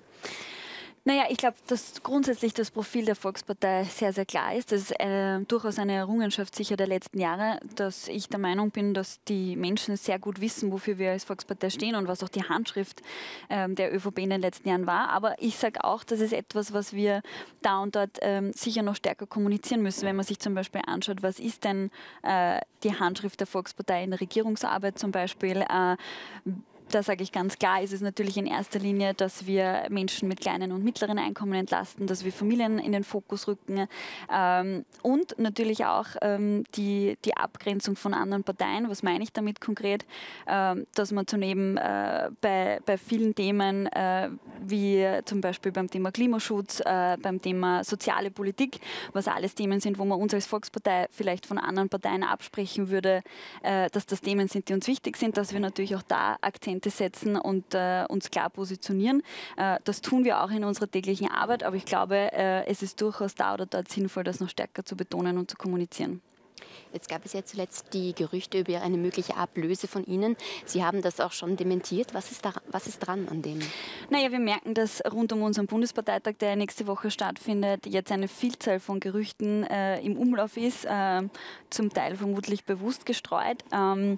Naja, ich glaube, dass grundsätzlich das Profil der Volkspartei sehr, sehr klar ist. Das ist äh, durchaus eine Errungenschaft sicher der letzten Jahre, dass ich der Meinung bin, dass die Menschen sehr gut wissen, wofür wir als Volkspartei stehen und was auch die Handschrift äh, der ÖVP in den letzten Jahren war. Aber ich sage auch, das ist etwas, was wir da und dort äh, sicher noch stärker kommunizieren müssen. Wenn man sich zum Beispiel anschaut, was ist denn äh, die Handschrift der Volkspartei in der Regierungsarbeit zum Beispiel? Äh, da sage ich ganz klar, ist es natürlich in erster Linie, dass wir Menschen mit kleinen und mittleren Einkommen entlasten, dass wir Familien in den Fokus rücken ähm, und natürlich auch ähm, die, die Abgrenzung von anderen Parteien. Was meine ich damit konkret? Ähm, dass man zuneben äh, bei, bei vielen Themen, äh, wie zum Beispiel beim Thema Klimaschutz, äh, beim Thema soziale Politik, was alles Themen sind, wo man uns als Volkspartei vielleicht von anderen Parteien absprechen würde, äh, dass das Themen sind, die uns wichtig sind, dass wir natürlich auch da Akzente Akzente setzen und äh, uns klar positionieren. Äh, das tun wir auch in unserer täglichen Arbeit, aber ich glaube, äh, es ist durchaus da oder dort sinnvoll, das noch stärker zu betonen und zu kommunizieren. Jetzt gab es ja zuletzt die Gerüchte über eine mögliche Ablöse von Ihnen. Sie haben das auch schon dementiert. Was ist, da, was ist dran an dem? Naja, wir merken, dass rund um unseren Bundesparteitag, der nächste Woche stattfindet, jetzt eine Vielzahl von Gerüchten äh, im Umlauf ist, äh, zum Teil vermutlich bewusst gestreut. Ähm,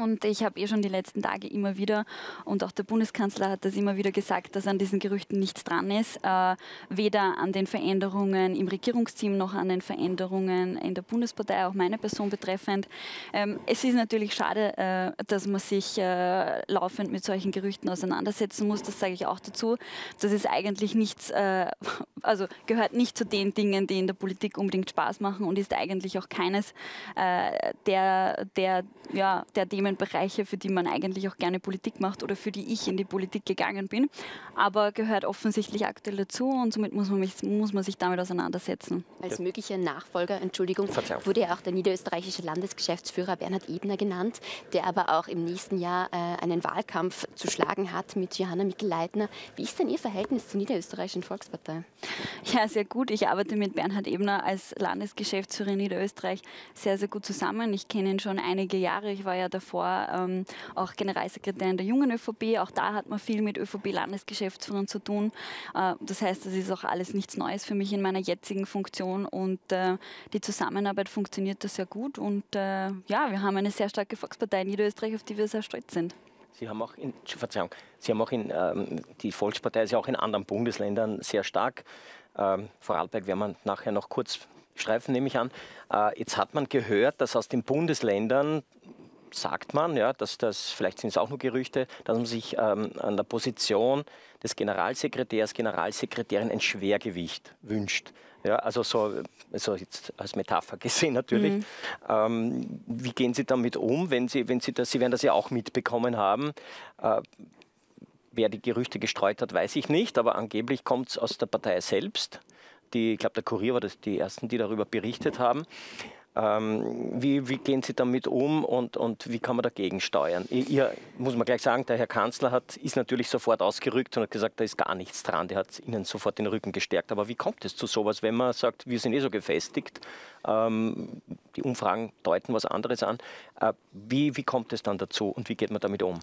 und ich habe eh schon die letzten Tage immer wieder, und auch der Bundeskanzler hat das immer wieder gesagt, dass an diesen Gerüchten nichts dran ist, äh, weder an den Veränderungen im Regierungsteam noch an den Veränderungen in der Bundespartei, auch meine Person betreffend. Ähm, es ist natürlich schade, äh, dass man sich äh, laufend mit solchen Gerüchten auseinandersetzen muss, das sage ich auch dazu. Das ist eigentlich nichts, äh, <laughs> also gehört nicht zu den Dingen, die in der Politik unbedingt Spaß machen und ist eigentlich auch keines äh, der, der, ja, der Themen, Themenbereiche, für die man eigentlich auch gerne Politik macht oder für die ich in die Politik gegangen bin, aber gehört offensichtlich aktuell dazu und somit muss man, mich, muss man sich damit auseinandersetzen. Als möglicher Nachfolger, Entschuldigung, wurde ja auch der niederösterreichische Landesgeschäftsführer Bernhard Ebner genannt, der aber auch im nächsten Jahr äh, einen Wahlkampf zu schlagen hat mit Johanna Mikl-Leitner. Wie ist denn Ihr Verhältnis zur niederösterreichischen Volkspartei? Ja, sehr gut. Ich arbeite mit Bernhard Ebner als Landesgeschäftsführer in Niederösterreich sehr, sehr gut zusammen. Ich kenne ihn schon einige Jahre. Ich war ja davor davor ähm, auch Generalsekretärin der jungen ÖVP. Auch da hat man viel mit ÖVP-Landesgeschäftsführern zu tun. Äh, das heißt, das ist auch alles nichts Neues für mich in meiner jetzigen Funktion und äh, die Zusammenarbeit funktioniert da sehr gut. Und äh, ja, wir haben eine sehr starke Volkspartei in Niederösterreich, auf die wir sehr stolz sind. Sie haben auch in, Verzeihung, Sie haben auch in, ähm, die Volkspartei ist ja auch in anderen Bundesländern sehr stark. Ähm, Vorarlberg werden wir nachher noch kurz streifen, nehme ich an. Äh, jetzt hat man gehört, dass aus den Bundesländern sagt man, ja, dass das, vielleicht sind es auch nur Gerüchte, dass man sich ähm, an der Position des Generalsekretärs, Generalsekretärin ein Schwergewicht wünscht. Ja, also so also jetzt als Metapher gesehen natürlich. Mhm. Ähm, wie gehen Sie damit um, wenn Sie, wenn Sie das, Sie werden das ja auch mitbekommen haben, äh, wer die Gerüchte gestreut hat, weiß ich nicht, aber angeblich kommt es aus der Partei selbst. Die, ich glaube, der Kurier war das die ersten, die darüber berichtet haben. Ähm, wie, wie, gehen Sie damit um und, und wie kann man dagegen steuern? Ihr, muss man gleich sagen, der Herr Kanzler hat, ist natürlich sofort ausgerückt und hat gesagt, da ist gar nichts dran. Der hat Ihnen sofort den Rücken gestärkt. Aber wie kommt es zu sowas, wenn man sagt, wir sind eh so gefestigt, ähm, die Umfragen deuten was anderes an. Äh, wie, wie kommt es dann dazu und wie geht man damit um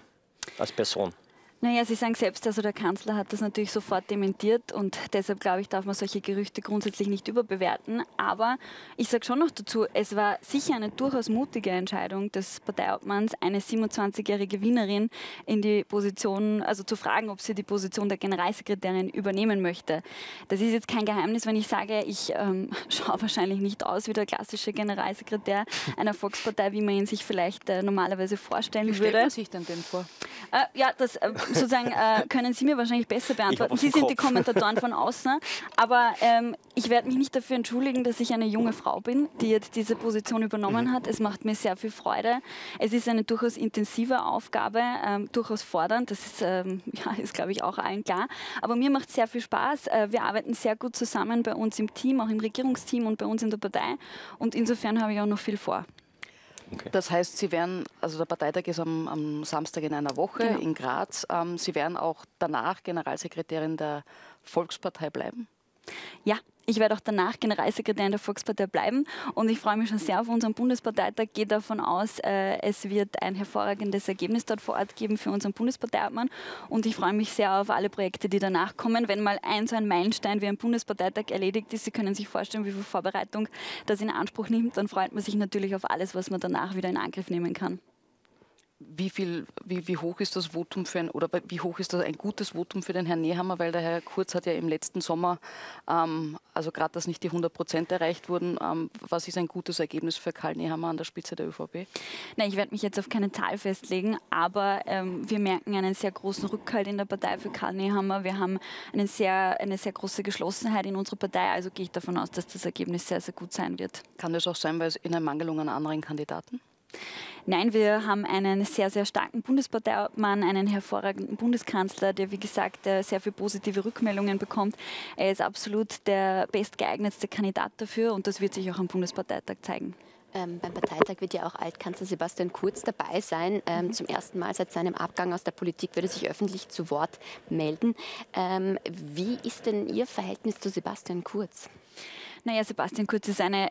als Person? Naja, Sie sagen selbst, also der Kanzler hat das natürlich sofort dementiert und deshalb glaube ich, darf man solche Gerüchte grundsätzlich nicht überbewerten. Aber ich sage schon noch dazu, es war sicher eine durchaus mutige Entscheidung des Parteiobmanns, eine 27-jährige Wienerin in die Position, also zu fragen, ob sie die Position der Generalsekretärin übernehmen möchte. Das ist jetzt kein Geheimnis, wenn ich sage, ich ähm, <laughs> schaue wahrscheinlich nicht aus wie der klassische Generalsekretär einer Volkspartei, wie man ihn sich vielleicht äh, normalerweise vorstellen wie würde. Wie stellt man sich denn den vor? Äh, ja, das äh, sozusagen äh, können Sie mir wahrscheinlich besser beantworten. Sie sind Kopf. die Kommentatoren von außen. Aber ähm, ich werde mich nicht dafür entschuldigen, dass ich eine junge Frau bin, die jetzt diese Position übernommen mhm. hat. Es macht mir sehr viel Freude. Es ist eine durchaus intensive Aufgabe, ähm, durchaus fordernd. Das ist, ähm, <laughs> ja, ist glaube ich, auch allen klar. Aber mir macht es sehr viel Spaß. Äh, wir arbeiten sehr gut zusammen bei uns im Team, auch im Regierungsteam und bei uns in der Partei. Und insofern habe ich auch noch viel vor. Okay. Das heißt, Sie werden, also der Parteitag ist am, am Samstag in einer Woche genau. in Graz. Ähm, Sie werden auch danach Generalsekretärin der Volkspartei bleiben? Ja, ich werde auch danach Generalsekretär in der Volkspartei bleiben und ich freue mich schon sehr auf unseren Bundesparteitag. Gehe davon aus, äh, es wird ein hervorragendes Ergebnis dort vor Ort geben für unseren Bundesparteiobmann und ich freue mich sehr auf alle Projekte, die danach kommen. Wenn mal ein so ein Meilenstein wie ein Bundesparteitag erledigt ist, Sie können sich vorstellen, wie viel Vorbereitung das in Anspruch nimmt, dann freut man sich natürlich auf alles, was man danach wieder in Angriff nehmen kann wie, viel, wie, wie hoch ist das Votum für ein, oder wie hoch ist das ein gutes Votum für den Herrn Nehammer, weil der Herr Kurz hat ja im letzten Sommer, ähm, also gerade, dass nicht die 100 Prozent erreicht wurden, ähm, was ist ein gutes Ergebnis für Karl Nehammer an der Spitze der ÖVP? Na, ich werde mich jetzt auf keine Zahl festlegen, aber ähm, wir merken einen sehr großen Rückhalt in der Partei für Karl Nehammer. Wir haben einen sehr, eine sehr große Geschlossenheit in unserer Partei, also gehe ich davon aus, dass das Ergebnis sehr, sehr gut sein wird. Kann das auch sein, weil es in einer Mangelung an anderen Kandidaten? Nein, wir haben einen sehr, sehr starken Bundesparteimann, einen hervorragenden Bundeskanzler, der, wie gesagt, sehr viele positive Rückmeldungen bekommt. Er ist absolut der bestgeeignetste Kandidat dafür und das wird sich auch am Bundesparteitag zeigen. Ähm, beim Parteitag wird ja auch Altkanzler Sebastian Kurz dabei sein. Ähm, mhm. Zum ersten Mal seit seinem Abgang aus der Politik würde er sich öffentlich zu Wort melden. Ähm, wie ist denn Ihr Verhältnis zu Sebastian Kurz? Naja, Sebastian Kurz ist eine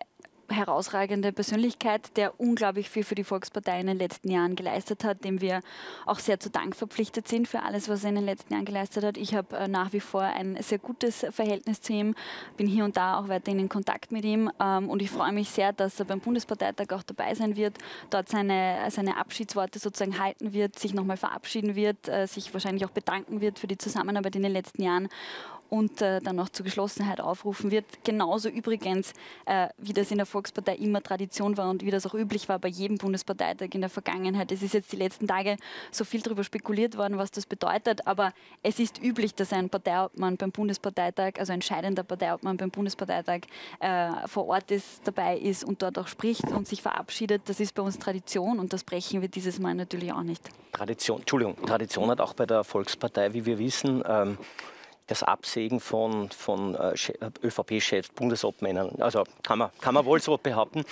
herausragende Persönlichkeit, der unglaublich viel für die Volkspartei in den letzten Jahren geleistet hat, dem wir auch sehr zu Dank verpflichtet sind für alles, was er in den letzten Jahren geleistet hat. Ich habe äh, nach wie vor ein sehr gutes Verhältnis zu ihm, bin hier und da auch weiterhin in Kontakt mit ihm ähm, und ich freue mich sehr, dass er beim Bundesparteitag auch dabei sein wird, dort seine, seine Abschiedsworte sozusagen halten wird, sich nochmal verabschieden wird, äh, sich wahrscheinlich auch bedanken wird für die Zusammenarbeit in den letzten Jahren und äh, dann auch zur Geschlossenheit aufrufen wird. Genauso übrigens, wie das in der Volkspartei immer Tradition war und wie das auch üblich war bei jedem Bundesparteitag in der Vergangenheit. Es ist jetzt die letzten Tage so viel darüber spekuliert worden, was das bedeutet, aber es ist üblich, dass ein Parteiobmann beim Bundesparteitag, also ein scheidender Parteiobmann beim Bundesparteitag äh, vor Ort ist, dabei ist und dort auch spricht und sich verabschiedet. Das ist bei uns Tradition und das brechen wir dieses Mal natürlich auch nicht. Tradition, Entschuldigung, Tradition hat auch bei der Volkspartei, wie wir wissen, ähm, das Absägen von, von äh, ÖVP-Chefs, Bundesobmännern. Also kann man, kann man wohl so behaupten.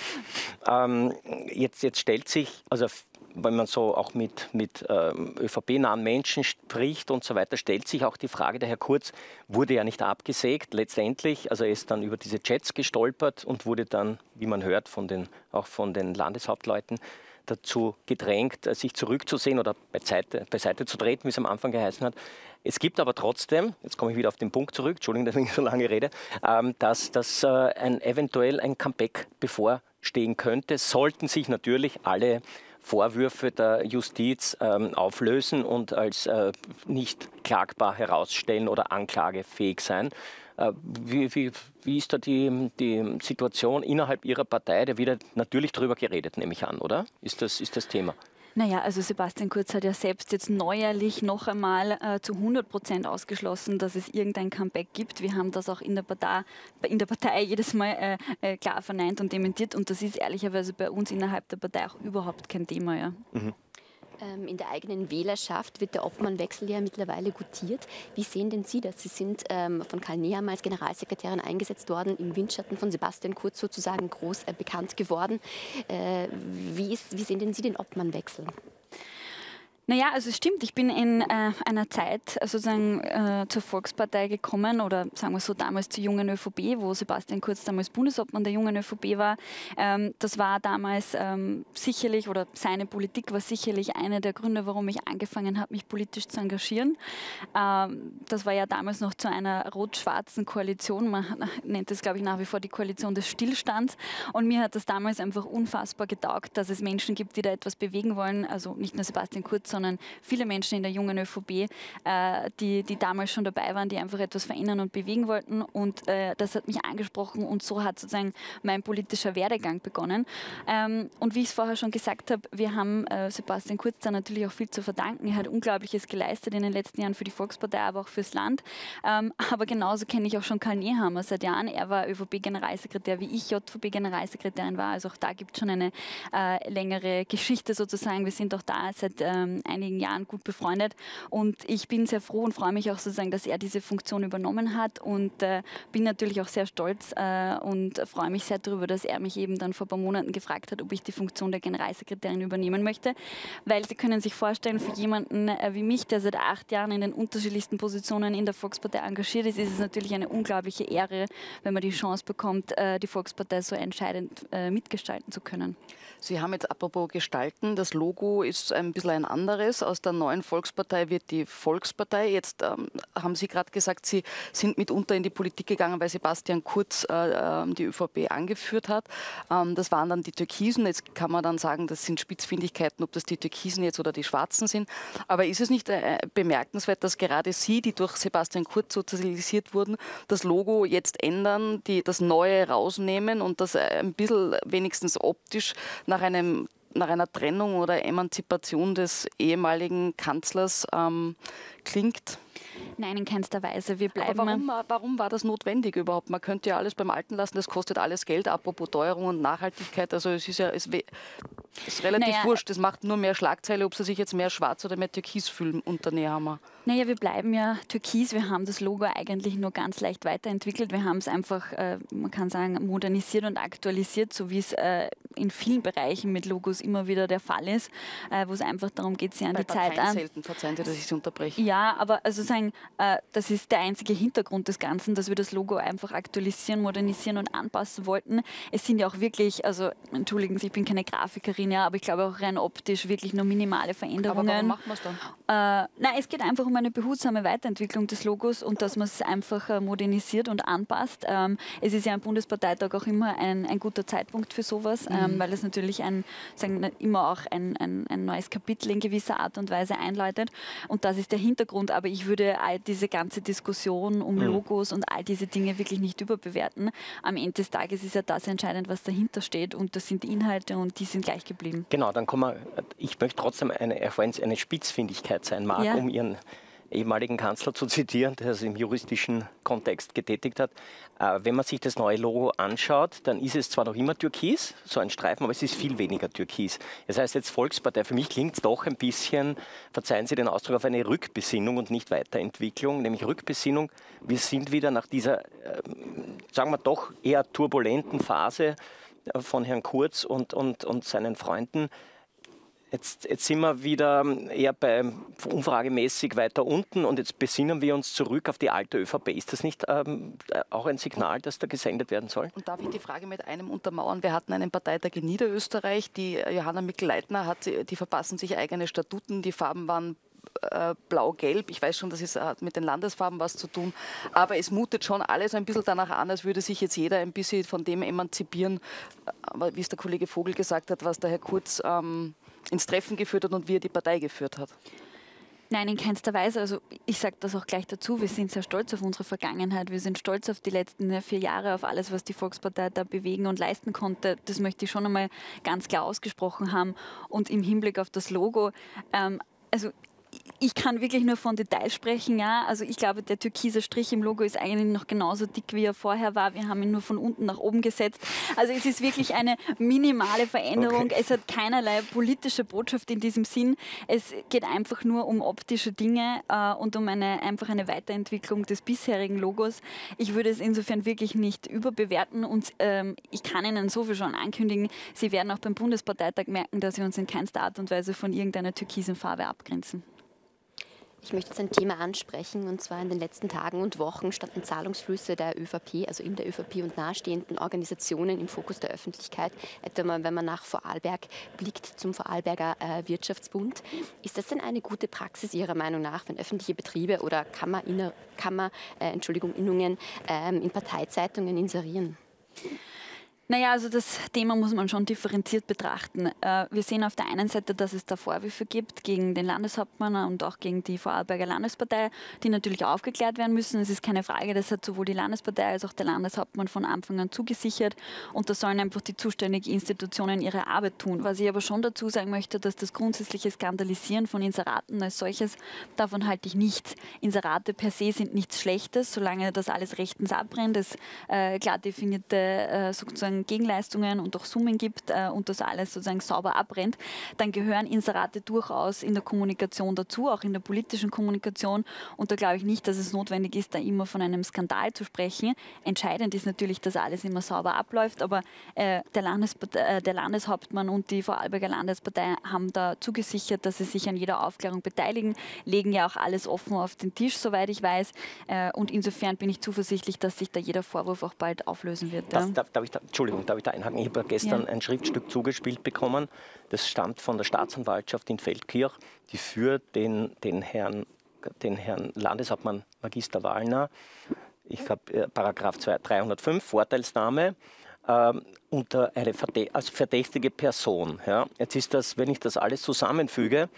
Ähm, jetzt, jetzt stellt sich, also wenn man so auch mit, mit ähm, ÖVP-nahen Menschen spricht und so weiter, stellt sich auch die Frage, der Herr Kurz wurde ja nicht abgesägt letztendlich, also er ist dann über diese Chats gestolpert und wurde dann, wie man hört, von den, auch von den Landeshauptleuten dazu gedrängt, äh, sich zurückzusehen oder beiseite, beiseite zu treten, wie es am Anfang geheißen hat. Es gibt aber trotzdem, jetzt komme ich wieder auf den Punkt zurück, Entschuldigung, <laughs> dass ich so lange rede, ähm, dass, dass äh, ein, eventuell ein Comeback bevorstehen könnte, sollten sich natürlich alle Vorwürfe der Justiz ähm, auflösen und als äh, nicht klagbar herausstellen oder anklagefähig sein. Äh, wie, wie, wie, ist da die, die Situation innerhalb Ihrer Partei? Da wird natürlich darüber geredet, nehme ich an, oder? Ist das, ist das Thema? Naja, also Sebastian Kurz hat ja selbst jetzt neuerlich noch einmal äh, zu 100 Prozent ausgeschlossen, dass es irgendein Comeback gibt. Wir haben das auch in der Partei, in der Partei jedes Mal äh, äh, klar verneint und dementiert und das ist ehrlicherweise bei uns innerhalb der Partei auch überhaupt kein Thema. Ja. Mhm. Ähm, in der eigenen Wählerschaft wird der Obmannwechsel ja mittlerweile gutiert. Wie sehen denn Sie das? Sie sind ähm, von Karl Nehammer als Generalsekretärin eingesetzt worden, im Windschatten von Sebastian Kurz sozusagen groß äh, bekannt geworden. Äh, wie, ist, wie sehen denn Sie den Obmannwechsel? Naja, also es stimmt, ich bin in äh, einer Zeit äh, sozusagen äh, zur Volkspartei gekommen oder sagen wir so damals zur jungen ÖVP, wo Sebastian Kurz damals Bundesobmann der jungen ÖVP war. Ähm, das war damals ähm, sicherlich oder seine Politik war sicherlich einer der Gründe, warum ich angefangen habe, mich politisch zu engagieren. Ähm, das war ja damals noch zu einer rot-schwarzen Koalition, man <laughs> nennt es glaube ich nach wie vor die Koalition des Stillstands und mir hat das damals einfach unfassbar getaugt, dass es Menschen gibt, die da etwas bewegen wollen, also nicht nur Sebastian Kurz, sondern viele Menschen in der jungen ÖVP, äh, die, die damals schon dabei waren, die einfach etwas verändern und bewegen wollten. Und äh, das hat mich angesprochen und so hat sozusagen mein politischer Werdegang begonnen. Ähm, und wie ich es vorher schon gesagt habe, wir haben äh, Sebastian Kurz da natürlich auch viel zu verdanken. Er hat Unglaubliches geleistet in den letzten Jahren für die Volkspartei, aber auch fürs Land. Ähm, aber genauso kenne ich auch schon Karl Nehammer seit Jahren. Er war ÖVP-Generalsekretär, wie ich JVP-Generalsekretärin war. Also auch da gibt es schon eine äh, längere Geschichte sozusagen. Wir sind auch da seit ähm, einigen Jahren gut befreundet. Und ich bin sehr froh und freue mich auch sozusagen, dass er diese Funktion übernommen hat und äh, bin natürlich auch sehr stolz äh, und freue mich sehr darüber, dass er mich eben dann vor ein paar Monaten gefragt hat, ob ich die Funktion der Generalsekretärin übernehmen möchte. Weil Sie können sich vorstellen, für jemanden äh, wie mich, der seit acht Jahren in den unterschiedlichsten Positionen in der Volkspartei engagiert ist, ist es natürlich eine unglaubliche Ehre, wenn man die Chance bekommt, äh, die Volkspartei so entscheidend äh, mitgestalten zu können. Sie haben jetzt apropos gestalten, das Logo ist ein bisschen ein anderes. Aus der neuen Volkspartei wird die Volkspartei. Jetzt ähm, haben Sie gerade gesagt, Sie sind mitunter in die Politik gegangen, weil Sebastian Kurz äh, ähm, die ÖVP angeführt hat. Ähm, das waren dann die Türkisen. Jetzt kann man dann sagen, das sind Spitzfindigkeiten, ob das die Türkisen jetzt oder die Schwarzen sind. Aber ist es nicht äh, bemerkenswert, dass gerade Sie, die durch Sebastian Kurz sozialisiert wurden, das Logo jetzt ändern, die das Neue rausnehmen und das äh, ein bisschen wenigstens optisch nach einem nach einer Trennung oder Emanzipation des ehemaligen Kanzlers ähm, klingt? Nein, in keinster Weise. Wir bleiben. Aber warum, warum war das notwendig überhaupt? Man könnte ja alles beim Alten lassen, das kostet alles Geld, apropos Teuerung und Nachhaltigkeit. Also es ist ja es ist relativ naja, wurscht. Das macht nur mehr Schlagzeile, ob sie sich jetzt mehr schwarz oder mehr türkis fühlen unter Nehammer. Naja, wir bleiben ja türkis. Wir haben das Logo eigentlich nur ganz leicht weiterentwickelt. Wir haben es einfach, äh, man kann sagen, modernisiert und aktualisiert, so wie es äh, in vielen Bereichen mit Logos immer wieder der Fall ist, äh, wo es einfach darum geht, sie an Bei die Zeit an. selten, verzeihen Sie, dass ich Sie unterbreche. Ja, aber also sagen, äh, das ist der einzige Hintergrund des Ganzen, dass wir das Logo einfach aktualisieren, modernisieren und anpassen wollten. Es sind ja auch wirklich, also entschuldigen Sie, ich bin keine Grafikerin, ja, aber ich glaube auch rein optisch wirklich nur minimale Veränderungen. Aber warum machen wir es dann? Äh, nein, es geht einfach um eine behutsame Weiterentwicklung des Logos und dass man es einfach äh, modernisiert und anpasst. Ähm, es ist ja am Bundesparteitag auch immer ein, ein guter Zeitpunkt für sowas, mhm. ähm, weil es natürlich ein, sagen, immer auch ein, ein, ein neues Kapitel in gewisser Art und Weise einläutet. Und das ist der Hintergrund. Aber ich würde all diese ganze Diskussion um mhm. Logos und all diese Dinge wirklich nicht überbewerten. Am Ende des Tages ist ja das entscheidend, was dahinter steht und das sind die Inhalte und die sind gleich geblieben. Genau, dann kommen wir, ich möchte trotzdem eine, eine Spitzfindigkeit sein mag, ja. um Ihren ehemaligen Kanzler zu zitieren, der es im juristischen Kontext getätigt hat. Äh, wenn man sich das neue Logo anschaut, dann ist es zwar noch immer türkis, so ein Streifen, aber es ist viel weniger türkis. Das heißt jetzt Volkspartei, für mich klingt es doch ein bisschen, verzeihen Sie den Ausdruck, auf eine Rückbesinnung und nicht Weiterentwicklung, nämlich Rückbesinnung. Wir sind wieder nach dieser, äh, sagen wir doch, eher turbulenten Phase äh, von Herrn Kurz und, und, und seinen Freunden Jetzt, jetzt, sind wir wieder eher bei umfragemäßig weiter unten und jetzt besinnen wir uns zurück auf die alte ÖVP. Ist das nicht ähm, auch ein Signal, das da gesendet werden soll? Und darf ich die Frage mit einem untermauern? Wir hatten einen Parteitag in Niederösterreich. Die äh, Johanna Mikl-Leitner hat, die verpassen sich eigene Statuten. Die Farben waren äh, blau-gelb. Ich weiß schon, das hat mit den Landesfarben was zu tun. Aber es mutet schon alles ein bisschen danach an, als würde sich jetzt jeder ein bisschen von dem emanzipieren, wie es der Kollege Vogel gesagt hat, was der Herr Kurz ähm, ins Treffen geführt hat und wie er die Partei geführt hat. Nein, in keinster Weise. Also ich sage das auch gleich dazu. Wir sind sehr stolz auf unsere Vergangenheit. Wir sind stolz auf die letzten äh, vier Jahre, auf alles, was die Volkspartei da bewegen und leisten konnte. Das möchte ich schon einmal ganz klar ausgesprochen haben. Und im Hinblick auf das Logo, ähm, also ich kann wirklich nur von Details sprechen, ja. Also ich glaube, der türkise Strich im Logo ist eigentlich noch genauso dick, wie er vorher war. Wir haben ihn nur von unten nach oben gesetzt. Also es ist wirklich eine minimale Veränderung. Okay. Es hat keinerlei politische Botschaft in diesem Sinn. Es geht einfach nur um optische Dinge äh, und um eine, einfach eine Weiterentwicklung des bisherigen Logos. Ich würde es insofern wirklich nicht überbewerten und ähm, ich kann Ihnen so viel schon ankündigen, Sie werden auch beim Bundesparteitag merken, dass Sie uns in keinster Art und Weise von irgendeiner türkisen Farbe abgrenzen. Ich möchte jetzt ein Thema ansprechen und zwar in den letzten Tagen und Wochen standen Zahlungsflüsse der ÖVP, also in der ÖVP und nahestehenden Organisationen im Fokus der Öffentlichkeit. Etwa wenn man nach Vorarlberg blickt zum Vorarlberger äh, Wirtschaftsbund. Ist das denn eine gute Praxis Ihrer Meinung nach, wenn öffentliche Betriebe oder Kammer, Kammer äh, Entschuldigung, Innungen ähm, in Parteizeitungen inserieren? Naja, also das Thema muss man schon differenziert betrachten. Äh, wir sehen auf der einen Seite, dass es da Vorwürfe gibt gegen den Landeshauptmann und auch gegen die Vorarlberger Landespartei, die natürlich aufgeklärt werden müssen. Es ist keine Frage, das hat sowohl die Landespartei als auch der Landeshauptmann von Anfang an zugesichert und da sollen einfach die zuständigen Institutionen ihre Arbeit tun. Was ich aber schon dazu sagen möchte, dass das grundsätzliche Skandalisieren von Inseraten als solches, davon halte ich nichts. Inserate per se sind nichts Schlechtes, solange das alles rechtens abbrennt, es äh, klar definierte äh, sozusagen sozusagen Gegenleistungen und auch Summen gibt äh, und das alles sozusagen sauber abbrennt, dann gehören Inserate durchaus in der Kommunikation dazu, auch in der politischen Kommunikation. Und da glaube ich nicht, dass es notwendig ist, da immer von einem Skandal zu sprechen. Entscheidend ist natürlich, dass alles immer sauber abläuft, aber äh, der, äh, der, Landeshauptmann und die Vorarlberger Landespartei haben da zugesichert, dass sie sich an jeder Aufklärung beteiligen, legen ja auch alles offen auf den Tisch, soweit ich weiß. Äh, und insofern bin ich zuversichtlich, dass sich da jeder Vorwurf auch bald auflösen wird. Das, darf, darf ich da, Entschuldigung, darf ich da einhaken? Ich habe gestern ja. ein Schriftstück zugespielt bekommen, das stammt von der Staatsanwaltschaft in Feldkirch, die für den, den, Herrn, den Herrn Landeshauptmann Magister Wallner, ich habe äh, Paragraph 305, Vorteilsnahme, äh, unter eine als verdächtige Person. Ja. Jetzt ist das, wenn ich das alles zusammenfüge,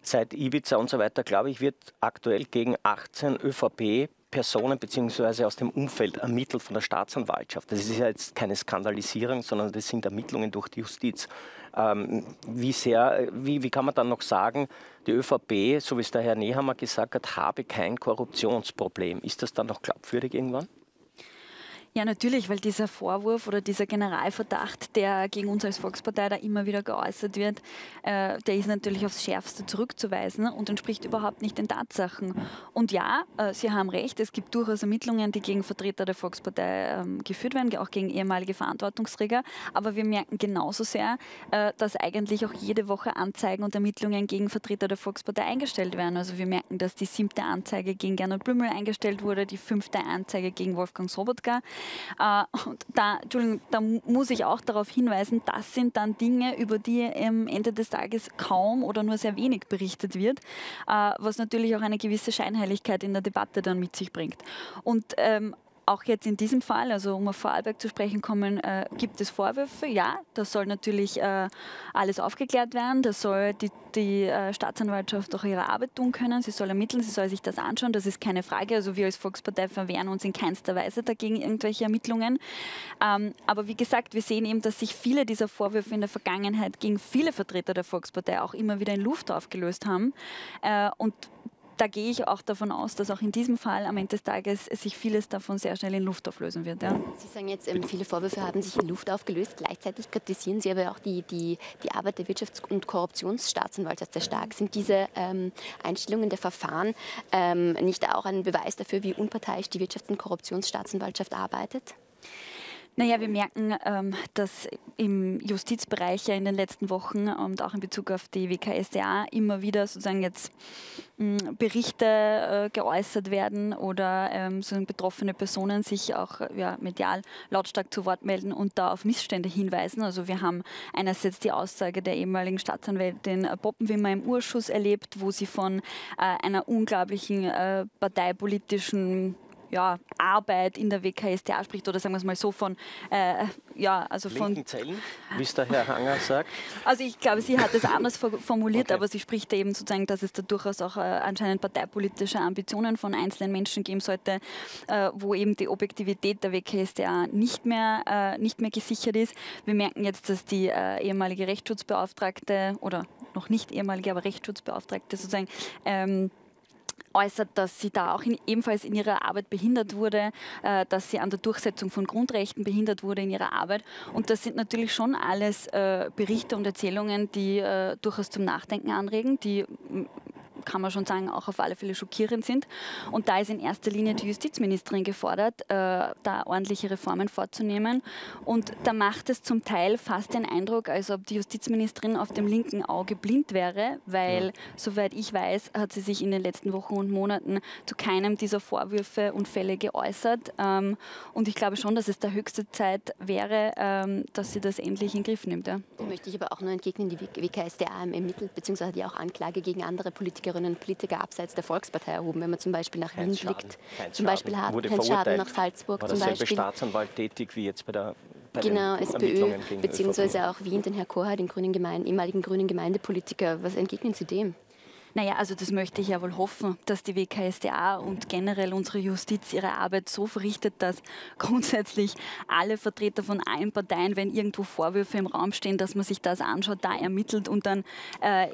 seit Ibiza und so weiter, glaube ich, wird aktuell gegen 18 ÖVP Personen bzw. aus dem Umfeld ermittelt von der Staatsanwaltschaft. Das ist ja jetzt keine Skandalisierung, sondern das sind Ermittlungen durch die Justiz. Ähm, wie, sehr, wie, wie kann man dann noch sagen, die ÖVP, so wie es der Herr Nehammer gesagt hat, habe kein Korruptionsproblem. Ist das dann noch glaubwürdig irgendwann? Ja, natürlich, weil dieser Vorwurf oder dieser Generalverdacht, der gegen uns als Volkspartei da immer wieder geäußert wird, äh, der ist natürlich aufs Schärfste zurückzuweisen und entspricht überhaupt nicht den Tatsachen. Und ja, äh, Sie haben recht, es gibt durchaus Ermittlungen, die gegen Vertreter der Volkspartei ähm, geführt werden, auch gegen ehemalige Verantwortungsträger. Aber wir merken genauso sehr, äh, dass eigentlich auch jede Woche Anzeigen und Ermittlungen gegen Vertreter der Volkspartei eingestellt werden. Also wir merken, dass die siebte Anzeige gegen Gernot Blümel eingestellt wurde, die fünfte Anzeige gegen Wolfgang Sobotka. Äh, und da, Entschuldigung, da muss ich auch darauf hinweisen, das sind dann Dinge, über die am Ende des Tages kaum oder nur sehr wenig berichtet wird, äh, was natürlich auch eine gewisse Scheinheiligkeit in der Debatte dann mit sich bringt. Und ähm, auch jetzt in diesem Fall, also um auf Vorarlberg zu sprechen kommen, äh, gibt es Vorwürfe. Ja, das soll natürlich äh, alles aufgeklärt werden. Da soll die, die äh, Staatsanwaltschaft auch ihre Arbeit tun können. Sie soll ermitteln, sie soll sich das anschauen. Das ist keine Frage. Also wir als Volkspartei verwehren uns in keinster Weise dagegen irgendwelche Ermittlungen. Ähm, aber wie gesagt, wir sehen eben, dass sich viele dieser Vorwürfe in der Vergangenheit gegen viele Vertreter der Volkspartei auch immer wieder in Luft aufgelöst haben. Äh, und da gehe ich auch davon aus, dass auch in diesem Fall am Ende des Tages sich vieles davon sehr schnell in Luft auflösen wird. Ja. Sie sagen jetzt, ähm, viele Vorwürfe haben sich in Luft aufgelöst. Gleichzeitig kritisieren Sie aber auch die, die, die Arbeit der Wirtschafts- und Korruptionsstaatsanwaltschaft sehr stark. Sind diese ähm, Einstellungen der Verfahren ähm, nicht auch ein Beweis dafür, wie unparteiisch die Wirtschafts- und Korruptionsstaatsanwaltschaft arbeitet? Naja, wir merken, ähm, dass im Justizbereich ja in den letzten Wochen und auch in Bezug auf die WKSDA immer wieder sozusagen jetzt hm, Berichte äh, geäußert werden oder ähm, betroffene Personen sich auch medial lautstark zu Wort melden und da auf Missstände hinweisen. Also wir haben einerseits die Aussage der ehemaligen Staatsanwältin Poppenwimmer im Urschuss erlebt, wo sie von äh, einer unglaublichen äh, parteipolitischen ja, Arbeit in der WKStA spricht oder sagen wir es mal so von äh, ja also von Zellen, wie es der Herr Hanger sagt. <laughs> Also ich glaube, sie hat es anders formuliert, okay. aber sie spricht eben sozusagen, dass es da durchaus auch äh, anscheinend parteipolitische Ambitionen von einzelnen Menschen geben sollte, äh, wo eben die Objektivität der WKStA nicht mehr äh, nicht mehr gesichert ist. Wir merken jetzt, dass die äh, ehemalige Rechtsschutzbeauftragte oder noch nicht ehemalige, aber Rechtsschutzbeauftragte sozusagen, ähm, äußert, dass sie da auch in, ebenfalls in ihrer Arbeit behindert wurde, äh, dass sie an der Durchsetzung von Grundrechten behindert wurde in ihrer Arbeit. Und das sind natürlich schon alles äh, Berichte und Erzählungen, die äh, durchaus zum Nachdenken anregen, die kann man schon sagen, auch auf alle Fälle schockierend sind. Und da ist in erster Linie die Justizministerin gefordert, äh, da ordentliche Reformen vorzunehmen. Und da macht es zum Teil fast den Eindruck, als ob die Justizministerin auf dem linken Auge blind wäre, weil, ja. soweit ich weiß, hat sie sich in den letzten Wochen und Monaten zu keinem dieser Vorwürfe und Fälle geäußert. Ähm, und ich glaube schon, dass es der höchste Zeit wäre, ähm, dass sie das endlich in den Griff nimmt. Ja. Da möchte ich aber auch nur entgegnen, die WKSDA ermittelt, beziehungsweise hat ja auch Anklage gegen andere Politiker Politikerinnen und Politiker abseits der Volkspartei erhoben. Wenn man zum Beispiel nach Wien blickt, zum Beispiel hat Heinz Schaden nach Salzburg war zum Beispiel. Staatsanwalt tätig wie jetzt bei der bei genau, SPÖ, beziehungsweise ÖVP. auch Wien, den Herr Kocher, den grünen Gemeinde, ehemaligen grünen Gemeindepolitiker. Was entgegnen Sie dem? Naja, also das möchte ich ja wohl hoffen, dass die WKSDA und generell unsere Justiz ihre Arbeit so verrichtet, dass grundsätzlich alle Vertreter von allen Parteien, wenn irgendwo Vorwürfe im Raum stehen, dass man sich das anschaut, da ermittelt und dann äh,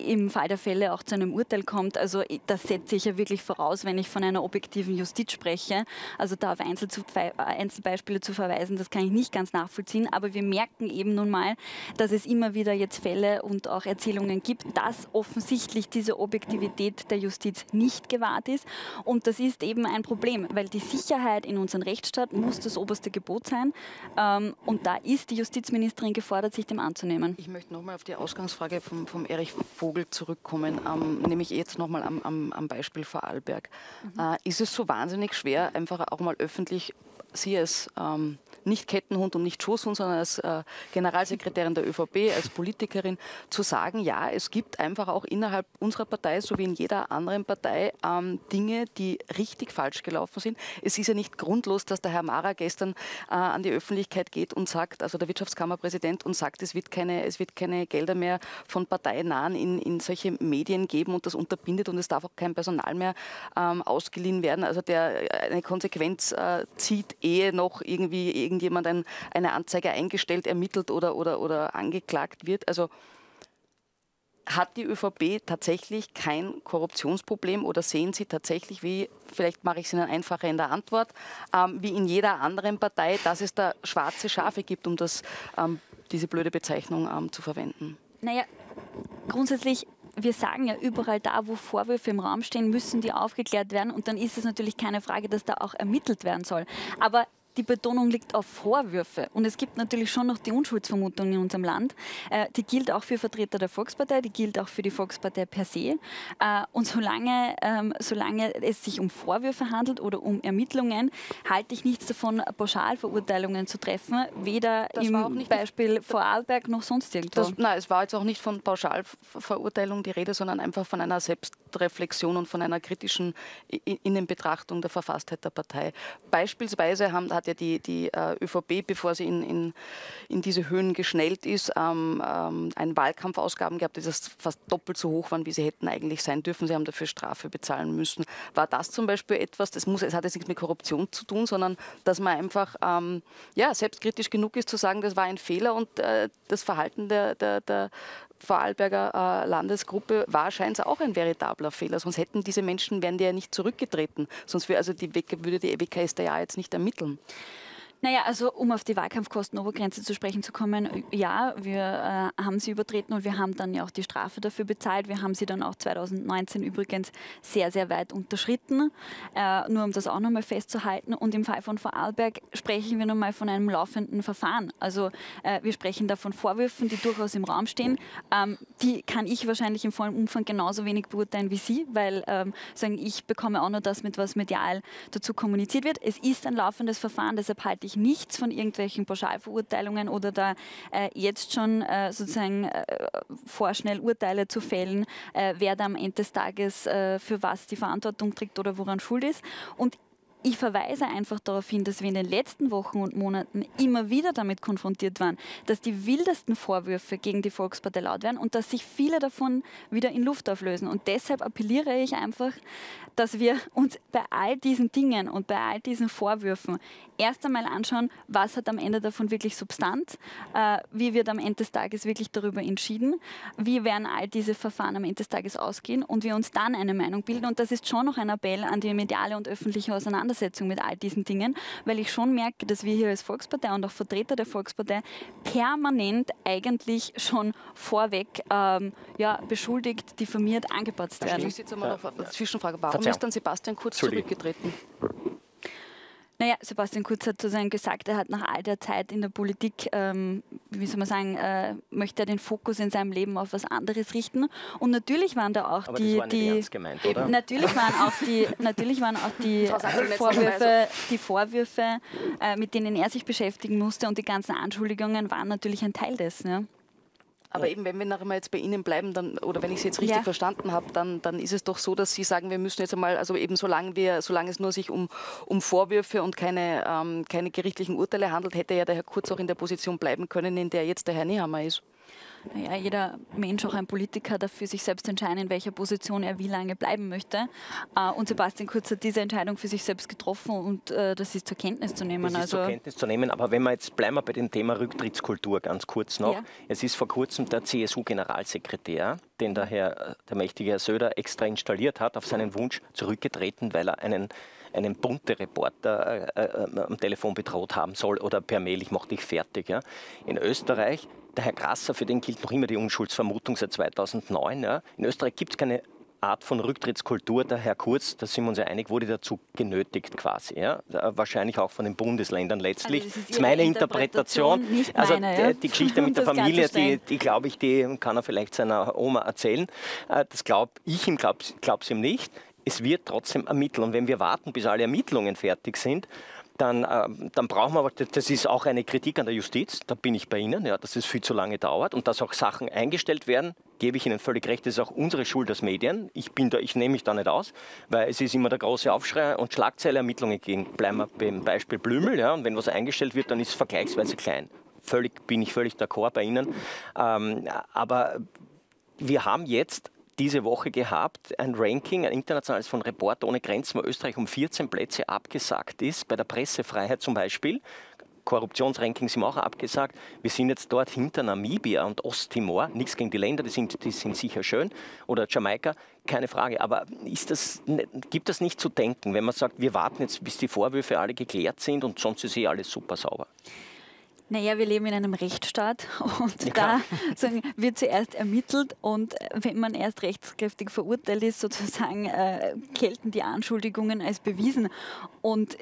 im Fall der Fälle auch zu einem Urteil kommt. Also das setze ich ja wirklich voraus, wenn ich von einer objektiven Justiz spreche. Also da auf Einzelbeispiele zu verweisen, das kann ich nicht ganz nachvollziehen. Aber wir merken eben nun mal, dass es immer wieder jetzt Fälle und auch Erzählungen gibt, dass offensichtlich diese Objektivität der Justiz nicht gewahrt ist. Und das ist eben ein Problem, weil die Sicherheit in unserem Rechtsstaat muss das oberste Gebot sein. Ähm, und da ist die Justizministerin gefordert, sich dem anzunehmen. Ich möchte nochmal auf die Ausgangsfrage vom, vom Erich Vogel zurückkommen, ähm, nämlich jetzt nochmal am, am, am, Beispiel Vorarlberg. Mhm. Äh, ist es so wahnsinnig schwer, einfach auch mal öffentlich Sie als ähm, nicht Kettenhund und nicht Schoßhund, sondern als äh, Generalsekretärin der ÖVP, als Politikerin, zu sagen, ja, es gibt einfach auch innerhalb unserer Partei, so wie in jeder anderen Partei, ähm, Dinge, die richtig falsch gelaufen sind. Es ist ja nicht grundlos, dass der Herr Mara gestern äh, an die Öffentlichkeit geht und sagt, also der Wirtschaftskammerpräsident, und sagt, es wird keine, es wird keine Gelder mehr von Parteinahen in, in solche Medien geben und das unterbindet und es darf auch kein Personal mehr ähm, ausgeliehen werden. Also der äh, eine Konsequenz äh, zieht, ehe noch irgendwie irgendjemand ein, eine Anzeige eingestellt, ermittelt oder, oder, oder angeklagt wird. Also hat die ÖVP tatsächlich kein Korruptionsproblem oder sehen Sie tatsächlich, wie, vielleicht mache ich es Ihnen einfacher in der Antwort, ähm, wie in jeder anderen Partei, dass es da schwarze Schafe gibt, um das, ähm, diese blöde Bezeichnung ähm, zu verwenden? Naja, grundsätzlich wir sagen ja überall da, wo Vorwürfe im Raum stehen, müssen die aufgeklärt werden. Und dann ist es natürlich keine Frage, dass da auch ermittelt werden soll. Aber die Betonung liegt auf Vorwürfe. Und es gibt natürlich schon noch die Unschuldsvermutung in unserem Land. Äh, die gilt auch für Vertreter der Volkspartei, die gilt auch für die Volkspartei per se. Äh, und solange, ähm, solange es sich um Vorwürfe handelt oder um Ermittlungen, halte ich nichts davon, Pauschalverurteilungen zu treffen, weder das im Beispiel Vorarlberg noch sonst irgendwo. Das, nein, es war jetzt auch nicht von Pauschalverurteilung die Rede, sondern einfach von einer Selbstreflexion und von einer kritischen Innenbetrachtung der Verfasstheit der Partei. Beispielsweise haben, hat ja die, die äh, ÖVP, bevor sie in, in, in diese Höhen geschnellt ist, ähm, ähm, einen Wahlkampfausgaben gehabt, die das fast doppelt so hoch waren, wie sie hätten eigentlich sein dürfen. Sie haben dafür Strafe bezahlen müssen. War das zum Beispiel etwas, das muss, es hat jetzt nichts mit Korruption zu tun, sondern dass man einfach ähm, ja, selbstkritisch genug ist zu sagen, das war ein Fehler und äh, das Verhalten der, der, der Vorarlberger äh, Landesgruppe war scheinbar auch ein veritabler Fehler. Sonst hätten diese Menschen, wären die ja nicht zurückgetreten. Sonst wär, also die, würde die WKStA jetzt nicht ermitteln. Naja, also um auf die Wahlkampfkostenobergrenze zu sprechen zu kommen, ja, wir äh, haben sie übertreten und wir haben dann ja auch die Strafe dafür bezahlt. Wir haben sie dann auch 2019 übrigens sehr, sehr weit unterschritten, äh, nur um das auch nochmal festzuhalten. Und im Fall von Vorarlberg sprechen wir nochmal von einem laufenden Verfahren. Also äh, wir sprechen da von Vorwürfen, die durchaus im Raum stehen. Ähm, die kann ich wahrscheinlich im vollen Umfang genauso wenig beurteilen wie Sie, weil ähm, sagen, ich bekomme auch nur das mit, was medial dazu kommuniziert wird. Es ist ein laufendes Verfahren, deshalb halte ich ich nichts von irgendwelchen Pauschalverurteilungen oder da äh, jetzt schon äh, sozusagen äh, vorschnell Urteile zu fällen, äh, wer da am Ende des Tages äh, für was die Verantwortung trägt oder woran schuld ist. Und ich verweise einfach darauf hin, dass wir in den letzten Wochen und Monaten immer wieder damit konfrontiert waren, dass die wildesten Vorwürfe gegen die Volkspartei laut werden und dass sich viele davon wieder in Luft auflösen. Und deshalb appelliere ich einfach, dass wir uns bei all diesen Dingen und bei all diesen Vorwürfen erst einmal anschauen, was hat am Ende davon wirklich Substanz, äh, wie wird am Ende des Tages wirklich darüber entschieden, wie werden all diese Verfahren am Ende des Tages ausgehen und wir uns dann eine Meinung bilden. Und das ist schon noch ein Appell an die mediale und öffentliche Auseinandersetzung mit all diesen Dingen, weil ich schon merke, dass wir hier als Volkspartei und auch Vertreter der Volkspartei permanent eigentlich schon vorweg ähm, ja, beschuldigt, diffamiert, angepatzt werden. Ich jetzt einmal auf eine Zwischenfrage. Warum ist dann Sebastian Kurz zurückgetreten? Naja, Sebastian Kurz hat sozusagen gesagt, er hat nach all der Zeit in der Politik, ähm, wie soll man sagen, äh, möchte er den Fokus in seinem Leben auf was anderes richten. Und natürlich waren da auch Aber die, das war die ernst gemeint, oder? natürlich waren auch die, <laughs> natürlich waren auch die Vorwürfe, die Vorwürfe, äh, mit denen er sich beschäftigen musste und die ganzen Anschuldigungen waren natürlich ein Teil dessen. Ja. Aber eben, wenn wir nachher mal jetzt bei Ihnen bleiben, dann, oder wenn ich Sie jetzt richtig Ja. verstanden habe, dann, dann ist es doch so, dass Sie sagen, wir müssen jetzt einmal, also eben solange, wir, solange es nur sich um, um Vorwürfe und keine, ähm, keine gerichtlichen Urteile handelt, hätte ja der Herr Kurz auch in der Position bleiben können, in der jetzt der Herr Nehammer ist. Naja, jeder Mensch, auch ein Politiker, darf für sich selbst entscheiden, in welcher Position er wie lange bleiben möchte. Äh, Und Sebastian Kurz hat diese Entscheidung für sich selbst getroffen und äh, das ist zur Kenntnis zu nehmen. Das ist also, zur Kenntnis zu nehmen, aber wenn wir jetzt bleiben wir bei dem Thema Rücktrittskultur ganz kurz noch. Ja. Es ist vor kurzem der CSU-Generalsekretär, den der Herr, der mächtige Herr Söder extra installiert hat, auf seinen Wunsch zurückgetreten, weil er einen einen bunte Reporter äh, äh, am Telefon bedroht haben soll oder per Mail, ich mach dich fertig. Ja. In Österreich, der Herr Grasser, für den gilt noch immer die Unschuldsvermutung seit 2009. Ja. In Österreich gibt es keine Art von Rücktrittskultur. Der Herr Kurz, da sind wir uns ja einig, wurde dazu genötigt quasi. Ja? Äh, Wahrscheinlich auch von den Bundesländern letztlich. Also das ist ist meine Interpretation. Interpretation, also meine, die, ja. die Geschichte mit der <laughs> Um Familie, die, die glaube ich, die kann er vielleicht seiner Oma erzählen. Äh, Das glaube ich ihm, glaube es ihm nicht. Es wird trotzdem ermitteln. Und wenn wir warten, bis alle Ermittlungen fertig sind, dann, ähm, dann brauchen wir, aber das ist auch eine Kritik an der Justiz, da bin ich bei Ihnen, ja, dass es viel zu lange dauert und dass auch Sachen eingestellt werden, gebe ich Ihnen völlig recht, das ist auch unsere Schuld als Medien. Ich, bin da, ich nehme mich da nicht aus, weil es ist immer der große Aufschrei und Schlagzeile Ermittlungen gegen, bleiben wir beim Beispiel Blümel, ja, und wenn was eingestellt wird, dann ist es vergleichsweise klein. Völlig, bin ich völlig d'accord bei Ihnen. Ähm, aber wir haben jetzt diese Woche gehabt, ein Ranking, ein internationales von Reporter ohne Grenzen, wo Österreich um 14 Plätze abgesagt ist, bei der Pressefreiheit zum Beispiel. Korruptionsrankings sind auch abgesagt. Wir sind jetzt dort hinter Namibia und Osttimor. Nichts gegen die Länder, die sind, die sind sicher schön. Oder Jamaika, keine Frage. Aber ist das, ne- gibt das nicht zu denken, wenn man sagt, wir warten jetzt, bis die Vorwürfe alle geklärt sind und sonst ist eh alles super sauber? Naja, wir leben in einem Rechtsstaat <laughs> und Ja, da sagen, wird zuerst ermittelt und wenn man erst rechtskräftig verurteilt ist, sozusagen äh, gelten die Anschuldigungen als bewiesen. Und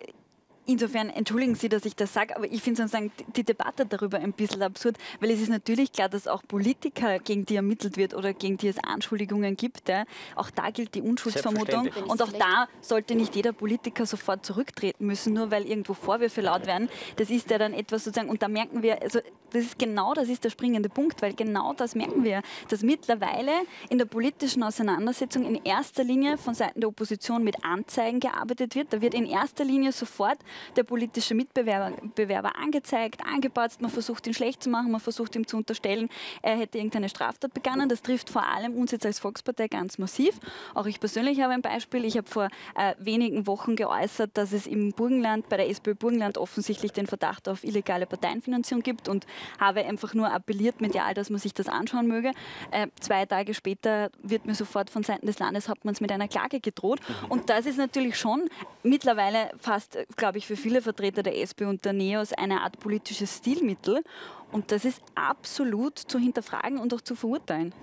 Insofern entschuldigen Sie, dass ich das sage, aber ich finde sozusagen die- Debatte darüber ein bisschen absurd, weil es ist natürlich klar, dass auch Politiker, gegen die ermittelt wird oder gegen die es Anschuldigungen gibt, ja, auch da gilt die Unschuldsvermutung. Und auch da sollte nicht jeder Politiker sofort zurücktreten müssen, nur weil irgendwo Vorwürfe laut werden. Das ist ja dann etwas sozusagen, und da merken wir, also das ist genau das ist der springende Punkt, weil genau das merken wir, dass mittlerweile in der politischen Auseinandersetzung in erster Linie von Seiten der Opposition mit Anzeigen gearbeitet wird. Da wird in erster Linie sofort der politische Mitbewerber Bewerber angezeigt, angepatzt, man versucht ihn schlecht zu machen, man versucht ihm zu unterstellen, er hätte irgendeine Straftat begangen. Das trifft vor allem uns jetzt als Volkspartei ganz massiv. Auch ich persönlich habe ein Beispiel. Ich habe vor äh, wenigen Wochen geäußert, dass es im Burgenland, bei der SPÖ Burgenland offensichtlich den Verdacht auf illegale Parteienfinanzierung gibt und habe einfach nur appelliert medial, dass man sich das anschauen möge. Äh, zwei Tage später wird mir sofort von Seiten des Landeshauptmanns mit einer Klage gedroht. Und das ist natürlich schon mittlerweile fast, äh, glaube ich, für viele Vertreter der SPÖ und der NEOS eine Art politisches Stilmittel. Und das ist absolut zu hinterfragen und auch zu verurteilen.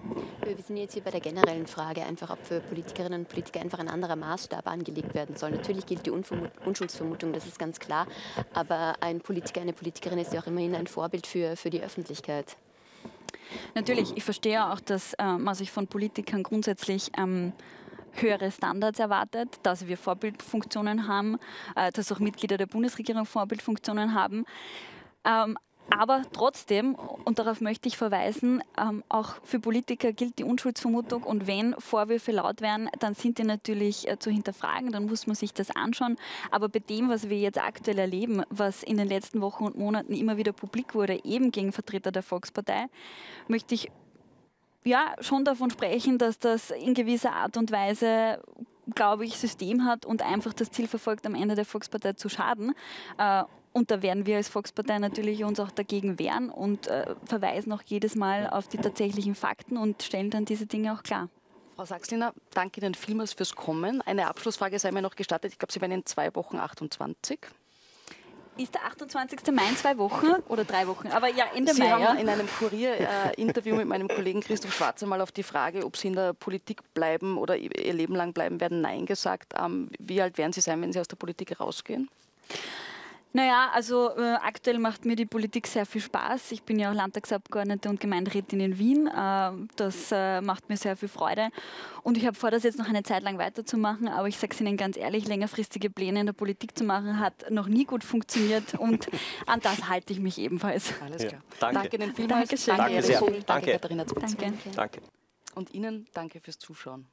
Wir sind jetzt hier bei der generellen Frage, einfach ob für Politikerinnen und Politiker einfach ein anderer Maßstab angelegt werden soll. Natürlich gilt die Unvermut Unschuldsvermutung, das ist ganz klar. Aber ein Politiker, eine Politikerin ist ja auch immerhin ein Vorbild für, für die Öffentlichkeit. Natürlich, ich verstehe auch, dass äh, man sich von Politikern grundsätzlich ähm, höhere Standards erwartet, dass wir Vorbildfunktionen haben, äh, dass auch Mitglieder der Bundesregierung Vorbildfunktionen haben. Ähm, Aber trotzdem, und darauf möchte ich verweisen, ähm, auch für Politiker gilt die Unschuldsvermutung und wenn Vorwürfe laut werden, dann sind die natürlich äh, zu hinterfragen, dann muss man sich das anschauen. Aber bei dem, was wir jetzt aktuell erleben, was in den letzten Wochen und Monaten immer wieder publik wurde, eben gegen Vertreter der Volkspartei, möchte ich ja schon davon sprechen, dass das in gewisser Art und Weise glaube ich, System hat und einfach das Ziel verfolgt, am Ende der Volkspartei zu schaden. Äh, und da werden wir als Volkspartei natürlich uns auch dagegen wehren und äh, verweisen auch jedes Mal auf die tatsächlichen Fakten und stellen dann diese Dinge auch klar. Frau Sachsliner, danke Ihnen vielmals fürs Kommen. Eine Abschlussfrage sei mir noch gestattet. Ich glaube, Sie werden in zwei Wochen 28. Ist der 28. Mai in zwei Wochen oder drei Wochen? Aber ja, Ende Sie Mai. haben ja. in einem Kurier-Interview mit meinem Kollegen Christoph Schwarzer mal auf die Frage, ob Sie in der Politik bleiben oder Ihr Leben lang bleiben werden, Nein gesagt. Ähm, wie alt werden Sie sein, wenn Sie aus der Politik rausgehen? Naja, also äh, aktuell macht mir die Politik sehr viel Spaß. Ich bin ja auch Landtagsabgeordnete und Gemeinderätin in Wien. Äh, das äh, macht mir sehr viel Freude. Und ich habe vor, das jetzt noch eine Zeit lang weiterzumachen. Aber ich sage es Ihnen ganz ehrlich, längerfristige Pläne in der Politik zu machen, hat noch nie gut funktioniert. Und <laughs> an das halte ich mich ebenfalls. Alles Ja, klar. danke. Danke Ihnen vielmals. Dankeschön. Danke, Danke Erich sehr. Vogel. Danke, Danke. Katharina Zubitz. Danke. Danke. Und Ihnen danke fürs Zuschauen.